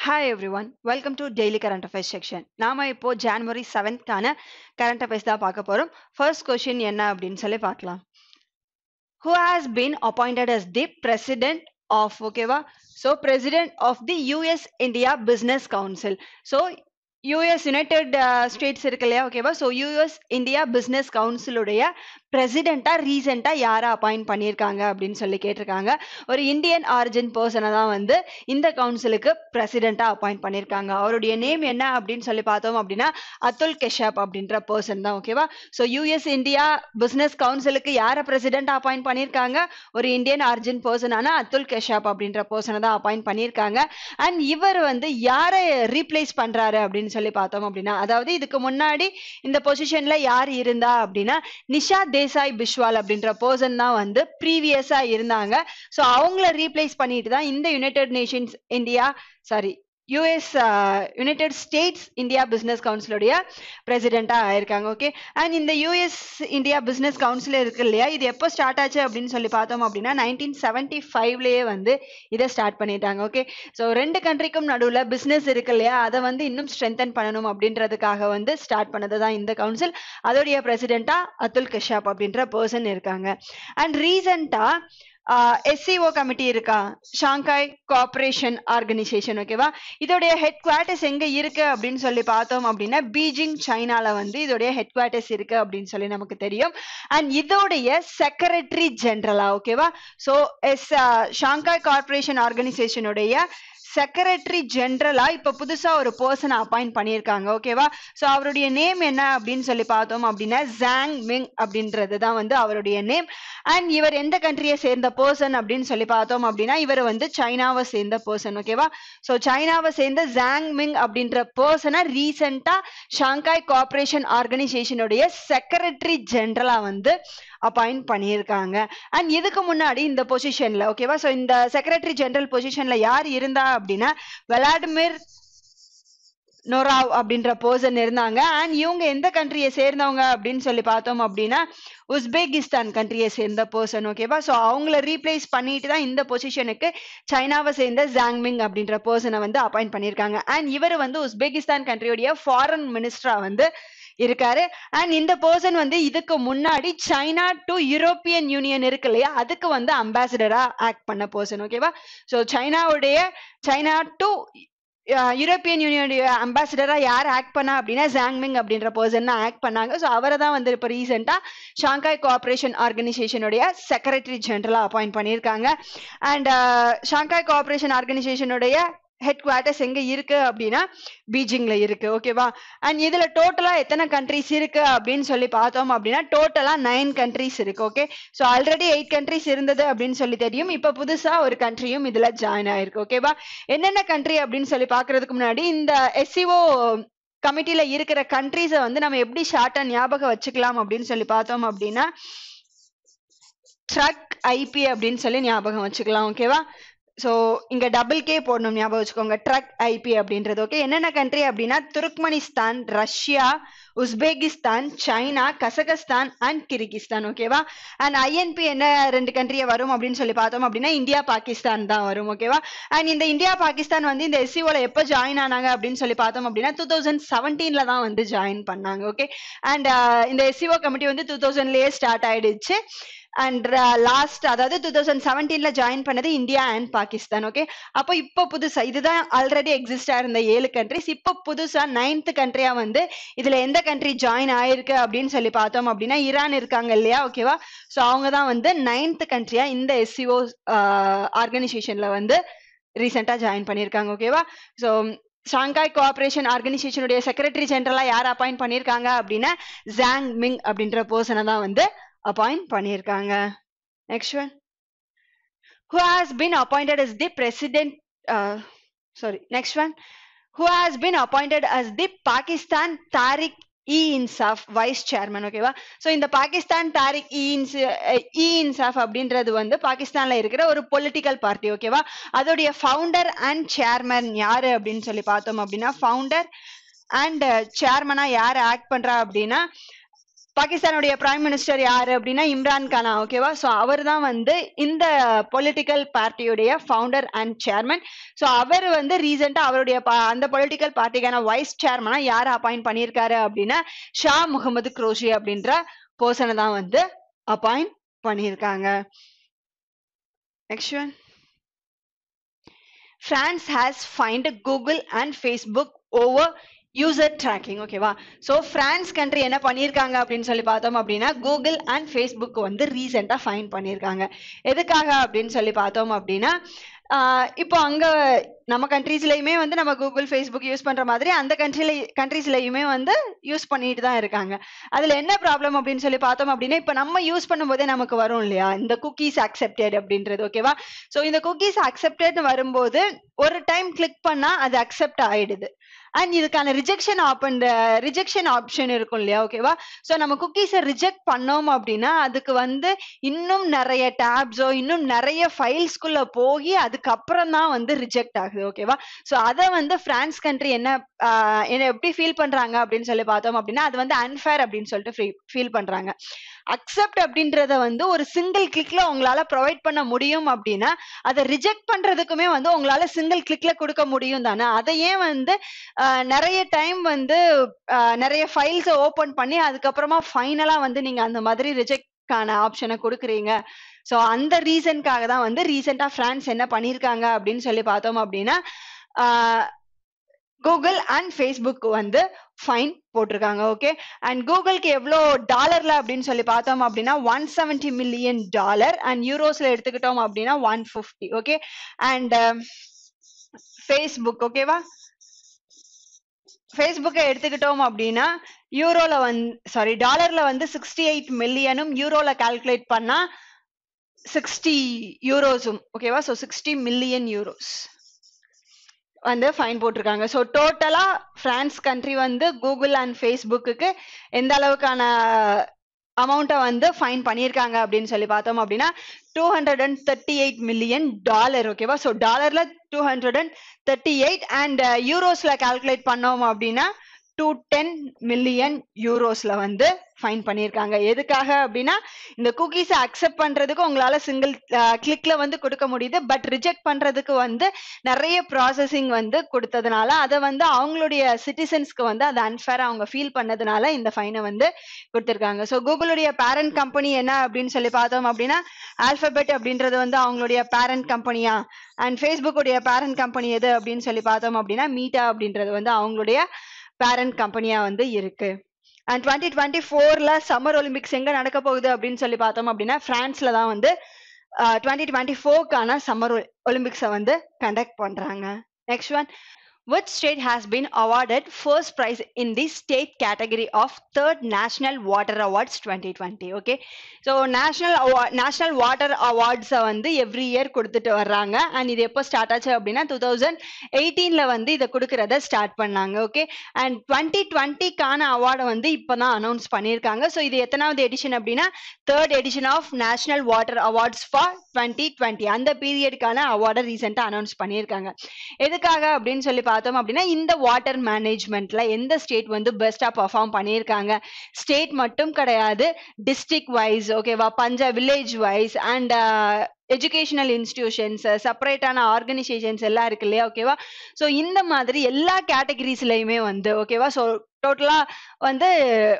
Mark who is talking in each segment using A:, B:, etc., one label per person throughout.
A: Hi everyone welcome to daily current affairs section நாம இப்போ January செவன்த்கான current affairs தான் பார்க்க போறோம். ஃபர்ஸ்ட் கொஸ்டின் என்ன அப்படின்னு சொல்லி பார்க்கலாம். Who has been appointed as the president of ஓகேவா so president of the US India business council so US United States இருக்கு இல்லையா? ஓகேவா ஸோ யூஎஸ் இந்தியா பிஸ்னஸ் கவுன்சிலுடைய பிரசிடெண்ட்டாக ரீசெண்டாக யாரை அப்பாயிண்ட் பண்ணியிருக்காங்க அப்படின்னு சொல்லி கேட்டிருக்காங்க. ஒரு இந்தியன் ஆரிஜின் பர்சனை தான் வந்து இந்த கவுன்சிலுக்கு பிரசிடெண்ட்டாக அப்பாயிண்ட் பண்ணியிருக்காங்க அவருடைய நேம் என்ன அப்படின்னு சொல்லி பார்த்தோம் அப்படின்னா அத்துல் கெஷப் அப்படின்ற பர்சன் தான் ஓகேவா ஸோ யூஎஸ் இந்தியா பிஸ்னஸ் கவுன்சிலுக்கு யாரை பிரசிடெண்ட் அப்பாயிண்ட் பண்ணியிருக்காங்க ஒரு இந்தியன் ஆரிஜின் பர்சனான அத்துல் கெஷப் அப்படின்ற பர்சனை தான் அப்பாயிண்ட் பண்ணியிருக்காங்க அண்ட் இவர் வந்து யாரை ரீப்ளேஸ் பண்ணுறாரு அப்படின்னு சொல்லி பார்த்தோம் அப்படின்னா அதாவது இதுக்கு முன்னாடி இந்த பொசிஷனில் யார் இருந்தா அப்படின்னா நிஷா தேசாய் பிஸ்வால் அப்படின்ற பர்சன் தான் வந்து ப்ரீவியஸா இருந்தாங்க. ஸோ அவங்கள ரீப்ளேஸ் பண்ணிட்டு தான் இந்த United Nations India sorry US United States India business கவுன்சிலுடைய பிரசிடெண்ட்டாக ஆயிருக்காங்க ஓகே அண்ட் இந்த யூஎஸ் இந்தியா பிஸ்னஸ் கவுன்சில் இருக்கு இல்லையா? இது எப்போ ஸ்டார்ட் ஆச்சு அப்படின்னு சொல்லி பார்த்தோம் அப்படின்னா நைன்டீன் செவன்ட்டி ஃபைவ்லேயே வந்து இதை ஸ்டார்ட் பண்ணிட்டாங்க ஓகே ஸோ ரெண்டு கண்ட்ரிக்கும் நடுவில் பிஸ்னஸ் இருக்கு இல்லையா? அதை வந்து இன்னும் ஸ்ட்ரென்தன் பண்ணணும் அப்படின்றதுக்காக வந்து ஸ்டார்ட் பண்ணது தான் இந்த கவுன்சில் அதோடைய பிரசிடெண்ட்டாக அத்துல் கஷாப் அப்படின்ற பர்சன் இருக்காங்க. அண்ட் ரீசெண்டாக எஸ்சிஓ கமிட்டி இருக்கா? ஷாங்காய் கோஆபரேஷன் ஆர்கனைசேஷன் ஓகேவா இதோடைய ஹெட் குவார்ட்டர்ஸ் எங்க இருக்கு அப்படின்னு சொல்லி பார்த்தோம் அப்படின்னா பீஜிங் சைனால வந்து இதோடைய ஹெட் குவார்ட்டர்ஸ் இருக்கு அப்படின்னு சொல்லி நமக்கு தெரியும். அண்ட் இதோடைய செக்ரட்டரி ஜெனரலா ஓகேவா ஸோ எஸ் ஷாங்காய் கார்பரேஷன் ஆர்கனைசேஷனுடைய செக்ரட்டரி ஜென்ரலா இப்ப புதுசா ஒரு பர்சனை அப்பாயிண்ட் பண்ணியிருக்காங்க ஓகேவா ஸோ அவருடைய நேம் என்ன அப்படின்னு சொல்லி பார்த்தோம் அப்படின்னா ஜாங் மிங் அப்படின்றது தான் வந்து அவருடைய நேம் அண்ட் இவர் எந்த கண்ட்ரியை சேர்ந்த பர்சன் அப்படின்னு சொல்லி பார்த்தோம் அப்படின்னா இவர் வந்து சைனாவை சேர்ந்த பர்சன் ஓகேவா ஸோ சைனாவை சேர்ந்த ஜாங் மிங் அப்படின்ற பர்சனை ரீசெண்டா ஷாங்காய் கோஆபரேஷன் ஆர்கனைசேஷனுடைய செக்ரட்டரி ஜென்ரலா வந்து அப்பாயிண்ட் பண்ணியிருக்காங்க. அண்ட் இதுக்கு முன்னாடி இந்த பொசிஷன்ல ஓகேவா ஸோ இந்த செக்ரட்டரி ஜெனரல் பொசிஷன்ல யார் இருந்தா அப்படின்னா விளாடிமிர் நொராவ் அப்படின்ற பர்சன் இருந்தாங்க. அண்ட் இவங்க எந்த கண்ட்ரியை சேர்ந்தவங்க அப்படின்னு சொல்லி பார்த்தோம் அப்படின்னா உஸ்பெகிஸ்தான் கண்ட்ரியை சேர்ந்த பர்சன் ஓகேவா ஸோ அவங்கள ரீப்ளேஸ் பண்ணிட்டு தான் இந்த பொசிஷனுக்கு சைனாவை சேர்ந்த ஜாங்மிங் அப்படின்ற பர்சனை வந்து அப்பாயிண்ட் பண்ணியிருக்காங்க. அண்ட் இவர் வந்து உஸ்பெகிஸ்தான் கண்ட்ரியோடைய ஃபாரின் மினிஸ்டரா வந்து இருக்காரு. அண்ட் இந்த பர்சன் வந்து இதுக்கு முன்னாடி சைனா டு யூரோப்பியன் யூனியன் இருக்கு இல்லையா? அதுக்கு வந்து அம்பாசிடரா ஆக்ட் பண்ண பர்சன் ஓகேவா ஸோ சைனாவுடைய சைனா டு யூரோப்பியன் யூனியனுடைய அம்பாசிடரா யார் ஆக்ட் பண்ணா அப்படின்னா ஜாங்மிங் அப்படின்ற பர்சன் தான் ஆக்ட் பண்ணாங்க. ஸோ அவரை தான் வந்து இப்போ ரீசெண்டாக ஷாங்காய் கோஆபரேஷன் ஆர்கனைசேஷனுடைய செக்ரட்டரி ஜெனரலாக அப்பாயிண்ட் பண்ணியிருக்காங்க. அண்ட் ஷாங்காய் கோஆபரேஷன் ஆர்கனைசேஷனுடைய ஹெட் குவார்ட்டர்ஸ் எங்க இருக்கு அப்படின்னா பீஜிங்ல இருக்கு ஓகேவா அண்ட் இதுல டோட்டலா எத்தனை கண்ட்ரிஸ் இருக்கு அப்படின்னு சொல்லி பார்த்தோம் அப்படின்னா டோட்டலா நைன் கண்ட்ரிஸ் இருக்கு okay so already eight countries இருந்தது அப்படின்னு சொல்லி தெரியும். இப்ப புதுசா ஒரு கண்ட்ரியும் இதுல ஜாயின் ஆயிருக்கு ஓகேவா என்னென்ன கண்ட்ரி அப்படின்னு சொல்லி பாக்குறதுக்கு முன்னாடி இந்த எஸ்சிஓ கமிட்டியில இருக்கிற கண்ட்ரிஸை வந்து நம்ம எப்படி ஷார்ட்டா ஞாபகம் வச்சுக்கலாம் அப்படின்னு சொல்லி பார்த்தோம் அப்படின்னா ட்ரக் ஐபி அப்படின்னு சொல்லி ஞாபகம் வச்சுக்கலாம் ஓகேவா ஸோ இங்கே டபுள் கே போடணும் ஞாபகம் வச்சுக்கோங்க. ட்ரக் ஐபி அப்படின்றது ஓகே என்னென்ன கண்ட்ரி அப்படின்னா Turkmenistan Russia Uzbekistan China Kazakhstan and Kyrgyzstan ஓகேவா அண்ட் ஐஎன்பி என்ன ரெண்டு கண்ட்ரியை வரும் அப்படின்னு சொல்லி பார்த்தோம் அப்படின்னா இந்தியா பாகிஸ்தான் தான் வரும் ஓகேவா அண்ட் இந்த இந்தியா பாகிஸ்தான் வந்து இந்த எஸ்சிஓல எப்போ ஜாயின் ஆனாங்க அப்படின்னு சொல்லி பார்த்தோம் அப்படின்னா டூ தௌசண்ட் செவன்டீன்ல தான் வந்து ஜாயின் பண்ணாங்க ஓகே அண்ட் uh, இந்த எஸ்சிஓ கமிட்டி வந்து டூ தௌசண்ட்லேயே ஸ்டார்ட் ஆயிடுச்சு. அண்ட் லாஸ்ட் uh, அதாவது டூ தௌசண்ட் செவன்டீன்ல ஜாயின் பண்ணது இந்தியா அண்ட் பாகிஸ்தான் ஓகே அப்போ இப்போ புதுசா இதுதான் ஆல்ரெடி எக்ஸிஸ்டா இருந்த ஏழு கண்ட்ரிஸ் இப்போ புதுசா நைன்த் கண்ட்ரியா வந்து இதுல எந்த கண்ட்ரி ஜாயின் ஆயிருக்கு அப்படின்னு சொல்லி பார்த்தோம் அப்படின்னா ஈரான் இருக்காங்க இல்லையா ஓகேவா ஸோ அவங்க தான் வந்து நைன்த் கண்ட்ரியா இந்த எஸ்சிஓ ஆர்கனைசேஷன்ல வந்து ரீசெண்டா ஜாயின் பண்ணியிருக்காங்க ஓகேவா ஸோ ஷாங்காய் கோஆபரேஷன் ஆர்கனைசேஷனுடைய செக்ரட்டரி ஜெனரலா யார் அப்பாயிண்ட் பண்ணியிருக்காங்க அப்படின்னா ஜாங் மிங் அப்படின்ற பர்சனை தான் வந்து அப்பாயிண்ட் பண்ணியிருக்காங்க next one who has been appointed as the president sorry next one who has been appointed as the Pakistan Tehreek e Insaf vice chairman ஓகேவா ஸோ இந்த பாகிஸ்தான் தாரிக் இ இன்ஸ் இ இன்சாஃப் அப்படின்றது வந்து பாகிஸ்தான்ல இருக்கிற ஒரு பொலிட்டிக்கல் பார்ட்டி ஓகேவா அதோடைய ஃபவுண்டர் அண்ட் சேர்மன் யாரு அப்படின்னு சொல்லி பார்த்தோம் அப்படின்னா ஃபவுண்டர் அண்ட் சேர்மனா யார் ஆக்ட் பண்றா அப்படின்னா பாகிஸ்தானுடைய பிரைம் மினிஸ்டர் யாரு அப்படின்னா இம்ரான் கானா ஓகேவா ஸோ அவர் தான் வந்து இந்த பொலிட்டிக்கல் பார்ட்டியுடைய ஃபவுண்டர் அண்ட் சேர்மன் ஸோ அவர் வந்து ரீசெண்டா அவருடைய அந்த பொலிட்டிக்கல் பார்ட்டிக்கான வைஸ் சேர்மனா யார் அப்பாயிண்ட் பண்ணியிருக்காரு அப்படின்னா ஷா முகமது குரோஷி அப்படின்ற பர்சனை தான் வந்து அப்பாயிண்ட் பண்ணியிருக்காங்க. Next one France has fined Google and Facebook over user tracking ஓகேவா ஸோ ஃப்ரான்ஸ் கண்ட்ரி என்ன பண்ணியிருக்காங்க அப்படின்னு சொல்லி பார்த்தோம் அப்படின்னா கூகுள் அண்ட் ஃபேஸ்புக் வந்து ரீசெண்டாக ஃபைன் பண்ணியிருக்காங்க. எதுக்காக அப்படின்னு சொல்லி பார்த்தோம் அப்படின்னா இப்போ அங்கே நம்ம கண்ட்ரீஸ்லையுமே வந்து நம்ம கூகுள் ஃபேஸ்புக் யூஸ் பண்ணுற மாதிரி அந்த கண்ட்ரில கண்ட்ரீஸ்லையுமே வந்து யூஸ் பண்ணிட்டு தான் இருக்காங்க. அதில் என்ன ப்ராப்ளம் அப்படின்னு சொல்லி பார்த்தோம் அப்படின்னா இப்போ நம்ம யூஸ் பண்ணும்போதே நமக்கு வரும் இல்லையா? இந்த குக்கீஸ் அக்செப்டட் அப்படின்றது ஓகேவா ஸோ இந்த குக்கீஸ் அக்செப்டட்னு வரும்போது ஒரு டைம் கிளிக் பண்ணால் அது அக்செப்ட் ஆயிடுது. அண்ட் இதுக்கான ரிஜெக்ஷன் ஆப்பன் ரிஜெக்ஷன் ஆப்ஷன் இருக்கும் இல்லையா? ஓகேவா ஸோ நம்ம குக்கீஸை ரிஜெக்ட் பண்ணோம் அப்படின்னா அதுக்கு வந்து இன்னும் நிறைய டேப்ஸோ இன்னும் நிறைய ஃபைல்ஸ்குள்ள போய் அதுக்கப்புறம் தான் வந்து ரிஜெக்ட் ஆகுது. ஓகேவா ஸோ அதை வந்து பிரான்ஸ் கண்ட்ரி என்ன என்ன எப்படி ஃபீல் பண்றாங்க அப்படின்னு சொல்லி பார்த்தோம் அப்படின்னா அது வந்து அன்ஃபேர் அப்படின்னு சொல்லிட்டு ஃபீல் பண்றாங்க. அக்செப்ட் அப்படின்றத வந்து ஒரு சிங்கிள் கிளிக்ல உங்களால ப்ரொவைட் பண்ண முடியும் அப்படின்னா அதை ரிஜெக்ட் பண்றதுக்குமே வந்து உங்களால சிங்கிள் கிளிக்ல கொடுக்க முடியும் தானே? அதை ஏன் வந்து நிறைய டைம் வந்து நிறைய ஃபைல்ஸை ஓபன் பண்ணி அதுக்கப்புறமா ஃபைனலா வந்து நீங்க அந்த மாதிரி ரிஜெக்ட்கான ஆப்ஷனை கொடுக்குறீங்க. ஸோ அந்த ரீசன்க்காக தான் வந்து ரீசெண்டா பிரான்ஸ் என்ன பண்ணியிருக்காங்க அப்படின்னு சொல்லி பார்த்தோம் அப்படின்னா கூகுள் அண்ட் ஃபேஸ்புக் வந்து ஃபைன் போட்டிருக்காங்க ஓகே அண்ட் கூகுளுக்கு எவ்வளோ டாலர்ல அப்படின்னு சொல்லி பார்த்தோம் அப்படின்னா one seventy million dollar and யூரோஸ்ல எடுத்துக்கிட்டோம் அப்படின்னா one fifty okay and Facebook ஓகேவா ஃபேஸ்புக்கை எடுத்துக்கிட்டோம் அப்படின்னா யூரோல வந்து சாரி டாலர்ல வந்து சிக்ஸ்டி எயிட் மில்லியனும் யூரோல கால்குலேட் பண்ணா சிக்ஸ்டி யூரோஸும் ஓகேவா ஸோ சிக்ஸ்டி மில்லியன் யூரோஸ் வந்து ஃபைன் போட்டிருக்காங்க. ஸோ டோட்டலா பிரான்ஸ் கண்ட்ரி வந்து கூகுள் அண்ட் ஃபேஸ்புக்கு எந்த அளவுக்கான அமௌண்ட்டை வந்து ஃபைன் பண்ணியிருக்காங்க அப்படின்னு சொல்லி பார்த்தோம் அப்படின்னா two hundred and thirty eight million dollar ஓகேவா so டாலர்ல two hundred and thirty eight and யூரோஸ்ல calculate பண்ணோம் அப்படின்னா டூ டென் மில்லியன் யூரோஸ்ல வந்து ஃபைன் பண்ணியிருக்காங்க. எதுக்காக அப்படின்னா இந்த குக்கீஸை அக்செப்ட் பண்றதுக்கு உங்களால சிங்கிள் கிளிக்ல வந்து கொடுக்க முடியுது. பட் ரிஜெக்ட் பண்றதுக்கு வந்து நிறைய ப்ராசஸிங் வந்து கொடுத்ததுனால அதை வந்து அவங்களுடைய சிட்டிசன்ஸ்க்கு வந்து அதை அன்ஃபேரா அவங்க ஃபீல் பண்ணதுனால இந்த ஃபைனை வந்து கொடுத்துருக்காங்க. ஸோ கூகுளுடைய பேரண்ட் கம்பெனி என்ன அப்படின்னு சொல்லி பார்த்தோம் அப்படின்னா ஆல்பபெட் அப்படின்றது வந்து அவங்களுடைய பேரண்ட் கம்பெனியா அண்ட் ஃபேஸ்புக்குடைய பேரண்ட் கம்பெனி எது அப்படின்னு சொல்லி பார்த்தோம் அப்படின்னா மீட்டா அப்படின்றது வந்து அவங்களுடைய பேரண்ட் கம்பெனியா வந்து இருக்கு. அண்ட் டுவெண்ட்டி டுவெண்ட்டி ஃபோர்ல சம்மர் ஒலிம்பிக்ஸ் எங்க நடக்க போகுது அப்படின்னு சொல்லி பார்த்தோம் அப்படின்னா பிரான்ஸ்ல தான் வந்து டுவெண்ட்டி டுவெண்ட்டி ஃபோர்க்கான சம்மர் ஒலிம்பிக்ஸை வந்து கண்டக்ட் பண்றாங்க. Next one which state has been awarded first prize in the state category of third national water awards 2020 okay? So national award national water awards வந்து எவ்ரி இயர் கொடுத்துட்டு வர்றாங்க. And இது எப்போ start ஆச்சு அப்படின்னா டூ தௌசண்ட் எயிட்டீன்ல வந்து இதை கொடுக்கறத ஸ்டார்ட் பண்ணாங்க ஓகே அண்ட் டுவெண்ட்டி டுவெண்ட்டிக்கான அவார்டை வந்து இப்போதான் அனௌன்ஸ் பண்ணியிருக்காங்க. ஸோ இது எத்தனாவது எடிஷன் அப்படின்னா third edition of national water awards for twenty twenty அந்த பீரியடுக்கான அவார்டை ரீசெண்டாக அனௌன்ஸ் பண்ணியிருக்காங்க. எதுக்காக அப்படின்னு சொல்லி பார்த்தோம் அப்படின்னா இந்த வாட்டர் மேனேஜ்மெண்ட்ல எந்த ஸ்டேட் வந்து பெஸ்டா பர்ஃபார்ம் பண்ணியிருக்காங்க? ஸ்டேட் மட்டும் கிடையாது டிஸ்ட்ரிக்ட் வைஸ் ஓகேவா பஞ்சா village wise and educational institutions செப்பரேட்டான organisations எல்லாம் இருக்கு இல்லையா ஓகேவா ஸோ இந்த மாதிரி எல்லா கேட்டகரிஸ்லையுமே வந்து ஓகேவா ஸோ டோட்டலாக வந்து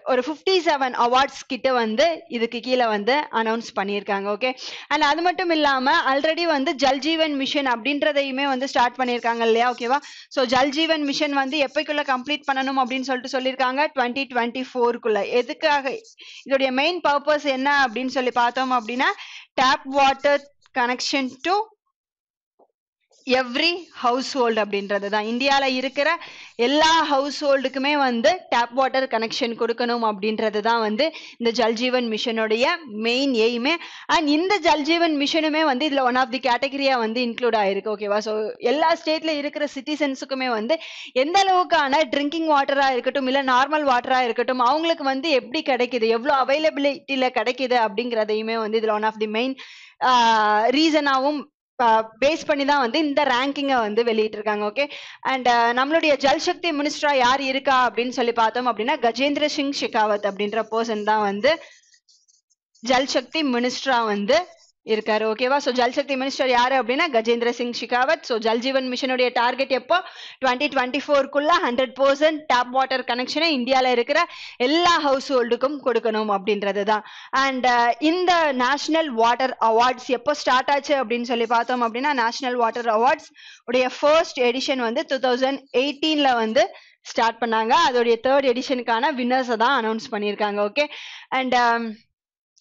A: ஒரு ஃபிஃப்டி செவன் அவார்ட்ஸ் கிட்ட வந்து இதுக்கு கீழே வந்து அனௌன்ஸ் பண்ணியிருக்காங்க ஓகே அண்ட் அது மட்டும் இல்லாமல் ஆல்ரெடி வந்து ஜல்ஜீவன் மிஷன் அப்படின்றதையுமே வந்து ஸ்டார்ட் பண்ணியிருக்காங்க இல்லையா ஓகேவா ஸோ ஜல்ஜீவன் மிஷன் வந்து எப்பைக்குள்ளே கம்ப்ளீட் பண்ணணும் அப்படின்னு சொல்லிட்டு சொல்லியிருக்காங்க டுவெண்ட்டி டுவெண்ட்டி ஃபோருக்குள்ள எதுக்காக இதோடைய மெயின் பர்பஸ் என்ன அப்படின்னு சொல்லி பார்த்தோம் அப்படின்னா tap water connection to every household அப்படின்றது தான் இந்தியாவில் இருக்கிற எல்லா ஹவுஸ் ஹோல்டுக்குமே வந்து டேப் வாட்டர் கனெக்ஷன் கொடுக்கணும் அப்படின்றது தான் வந்து இந்த ஜல்ஜீவன் மிஷனுடைய மெயின் எய்மே அண்ட் இந்த ஜல்ஜீவன் மிஷனுமே வந்து இதில் ஒன் ஆஃப் தி கேட்டகரியாக வந்து இன்க்ளூட் ஆயிருக்கு ஓகேவா ஸோ எல்லா ஸ்டேட்ல இருக்கிற சிட்டிசன்ஸுக்குமே வந்து எந்த அளவுக்கான ட்ரிங்கிங் வாட்டராக இருக்கட்டும் இல்லை நார்மல் வாட்டராக இருக்கட்டும் அவங்களுக்கு வந்து எப்படி கிடைக்குது எவ்வளோ அவைலபிலிட்டியில் கிடைக்குது அப்படிங்கிறதையுமே வந்து இதில் ஒன் ஆஃப் தி மெயின் ரீசனாகவும் பேஸ் பண்ணி தான் வந்து இந்த ரேங்கிங்கை வந்து வெளியிட்டிருக்காங்க ஓகே அண்ட் நம்மளுடைய ஜல்சக்தி மினிஸ்டரா யார் இருக்கா அப்படின்னு சொல்லி பார்த்தோம் அப்படின்னா கஜேந்திர சிங் ஷெகாவத் அப்படின்ற பர்சன் தான் வந்து ஜல்சக்தி மினிஸ்டரா வந்து இருக்காரு. ஓகேவா ஸோ ஜல்சக்தி மினிஸ்டர் யாரு அப்படின்னா கஜேந்திர சிங் ஷிகாவத். ஸோ ஜல் ஜீவன் மிஷனுடைய டார்கெட் எப்போ? டுவெண்ட்டி டுவெண்ட்டி ஃபோர்க்குள்ள ஹண்ட்ரட் பர்சன்ட் டேப் வாட்டர் கனெக்ஷனை இந்தியாவில் இருக்கிற எல்லா ஹவுஸ் ஹோல்டுக்கும் கொடுக்கணும் அப்படின்றது தான். அண்ட் uh, இந்த நேஷனல் வாட்டர் அவார்ட்ஸ் எப்போ ஸ்டார்ட் ஆச்சு அப்படின்னு சொல்லி பார்த்தோம் அப்படின்னா நேஷனல் வாட்டர் அவார்ட்ஸ் உடைய ஃபர்ஸ்ட் எடிஷன் வந்து டூ தௌசண்ட் எயிட்டீன்ல வந்து ஸ்டார்ட் பண்ணாங்க. அதோடைய தேர்ட் எடிஷனுக்கான வின்னர்ஸை தான் அனௌன்ஸ் பண்ணியிருக்காங்க. ஓகே அண்ட்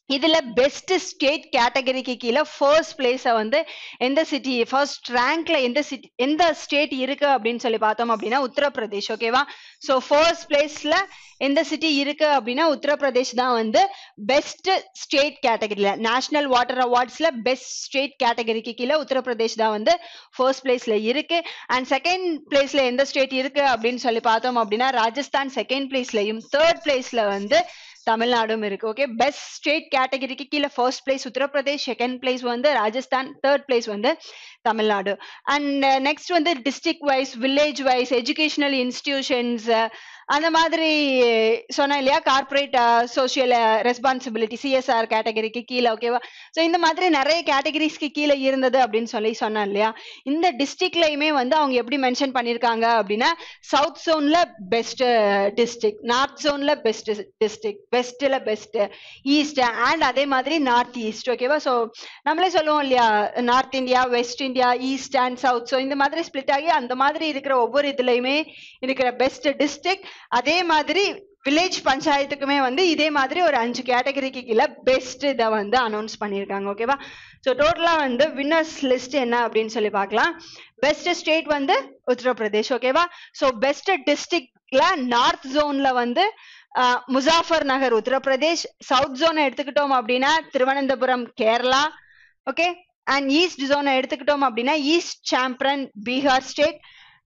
A: இதுல பெஸ்ட் ஸ்டேட் கேட்டகரிக்கு கீழே ஃபர்ஸ்ட் பிளேஸை வந்து எந்த சிட்டி ஃபர்ஸ்ட் ரேங்க்ல எந்த சிட்டி எந்த ஸ்டேட் இருக்கு அப்படின்னு சொல்லி பார்த்தோம் அப்படின்னா உத்தரப்பிரதேஷ் ஓகேவா ஸோ ஃபர்ஸ்ட் பிளேஸ்ல எந்த சிட்டி இருக்கு அப்படின்னா உத்தரப்பிரதேஷ் தான் வந்து பெஸ்ட் ஸ்டேட் கேட்டகரியில நேஷனல் வாட்டர் அவார்ட்ஸ்ல பெஸ்ட் ஸ்டேட் கேட்டகரிக்கு கீழே உத்தரப்பிரதேஷ் தான் வந்து ஃபர்ஸ்ட் பிளேஸ்ல இருக்கு. அண்ட் செகண்ட் பிளேஸ்ல எந்த ஸ்டேட் இருக்கு அப்படின்னு சொல்லி பார்த்தோம் அப்படின்னா ராஜஸ்தான் செகண்ட் பிளேஸ்லயும் தேர்ட் பிளேஸ்ல வந்து தமிழ்நாடும் இருக்கு. ஓகே பெஸ்ட் ஸ்டேட் கேட்டகரிக்கு கீழே first place Uttar Pradesh second place வந்து ராஜஸ்தான் தேர்ட் பிளேஸ் வந்து தமிழ்நாடு. அண்ட் நெக்ஸ்ட் uh, வந்து district wise village wise educational institutions அந்த மாதிரி சொன்னேன் இல்லையா? கார்பரேட் சோஷியல் ரெஸ்பான்சிபிலிட்டி சிஎஸ்ஆர் கேட்டகரிக்கு கீழே ஓகேவா ஸோ இந்த மாதிரி நிறைய கேட்டகரிஸ்க்கு கீழே இருந்தது அப்படின்னு சொல்லி சொன்னேன் இல்லையா? இந்த டிஸ்ட்ரிக்ட்லையுமே வந்து அவங்க எப்படி மென்ஷன் பண்ணியிருக்காங்க அப்படின்னா சவுத் ஜோன்ல பெஸ்ட் டிஸ்ட்ரிக்ட் நார்த் ஜோன்ல பெஸ்ட் டிஸ்ட்ரிக்ட் வெஸ்ட்ல பெஸ்ட் ஈஸ்ட் அண்ட் அதே மாதிரி நார்த் ஈஸ்ட் ஓகேவா ஸோ நம்மளே சொல்லுவோம் இல்லையா? North India west India east and south so இந்த மாதிரி ஸ்பிளிட் ஆகி அந்த மாதிரி இருக்கிற ஒவ்வொரு இதுலையுமே இருக்கிற பெஸ்ட் டிஸ்ட்ரிக்ட் அதே மாதிரி வில்லேஜ் பஞ்சாயத்துக்குமே வந்து இதே மாதிரி ஒரு அஞ்சு கேட்டகரிக்கு கீழே பெஸ்ட் இதை வந்து அனௌன்ஸ் பண்ணியிருக்காங்க ஓகேவா ஸோ டோட்டலாக வந்து வின்னர்ஸ் லிஸ்ட் என்ன அப்படின்னு சொல்லி பார்க்கலாம். பெஸ்ட் ஸ்டேட் வந்து உத்தரப்பிரதேஷ் ஓகேவா ஸோ பெஸ்ட் டிஸ்ட்ரிக்ட்ல நார்த் ஜோன்ல வந்து முசாஃபர் நகர் உத்தரப்பிரதேஷ். சவுத் ஜோனை எடுத்துக்கிட்டோம் அப்படின்னா Thiruvananthapuram Kerala okay and east ஜோனை எடுத்துக்கிட்டோம் அப்படின்னா east Champaran Bihar state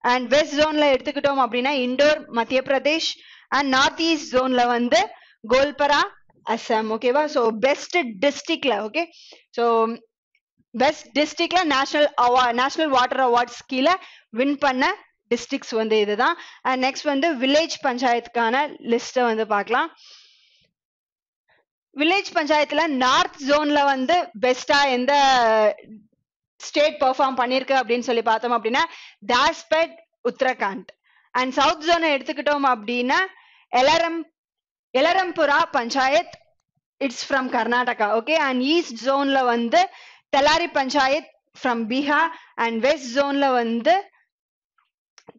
A: and west ஜோன்ல எடுத்துக்கிட்டோம் அப்படின்னா இண்டோர் மத்திய பிரதேஷ் அண்ட் நார்த் ஈஸ்ட் ஜோன்ல வந்து கோல்பரா அசாம் ஓகேவா ஸோ பெஸ்ட் டிஸ்ட்ரிக்ட்ல ஓகே ஸோ பெஸ்ட் டிஸ்ட்ரிக்ட்ல நேஷனல் அவா நேஷனல் வாட்டர் அவார்ட்ஸ் கீழே வின் பண்ண டிஸ்ட்ரிக்ட்ஸ் வந்து இதுதான். அண்ட் நெக்ஸ்ட் வந்து வில்லேஜ் பஞ்சாயத்துக்கான லிஸ்ட்டை வந்து பார்க்கலாம். வில்லேஜ் பஞ்சாயத்துல நார்த் ஜோன்ல வந்து பெஸ்டா எந்த ஸ்டேட் பெர்ஃபார்ம் பண்ணிருக்கு அப்படின்னு சொல்லி பார்த்தோம் அப்படின்னா தாஸ்பெட் உத்தரகாண்ட் அண்ட் சவுத் ஜோனை எடுத்துக்கிட்டோம் அப்படின்னா எலரம் Elarampura panchayat it's from Karnataka okay and east ஜோன்ல வந்து Telari panchayat from Bihar and west ஜோன்ல வந்து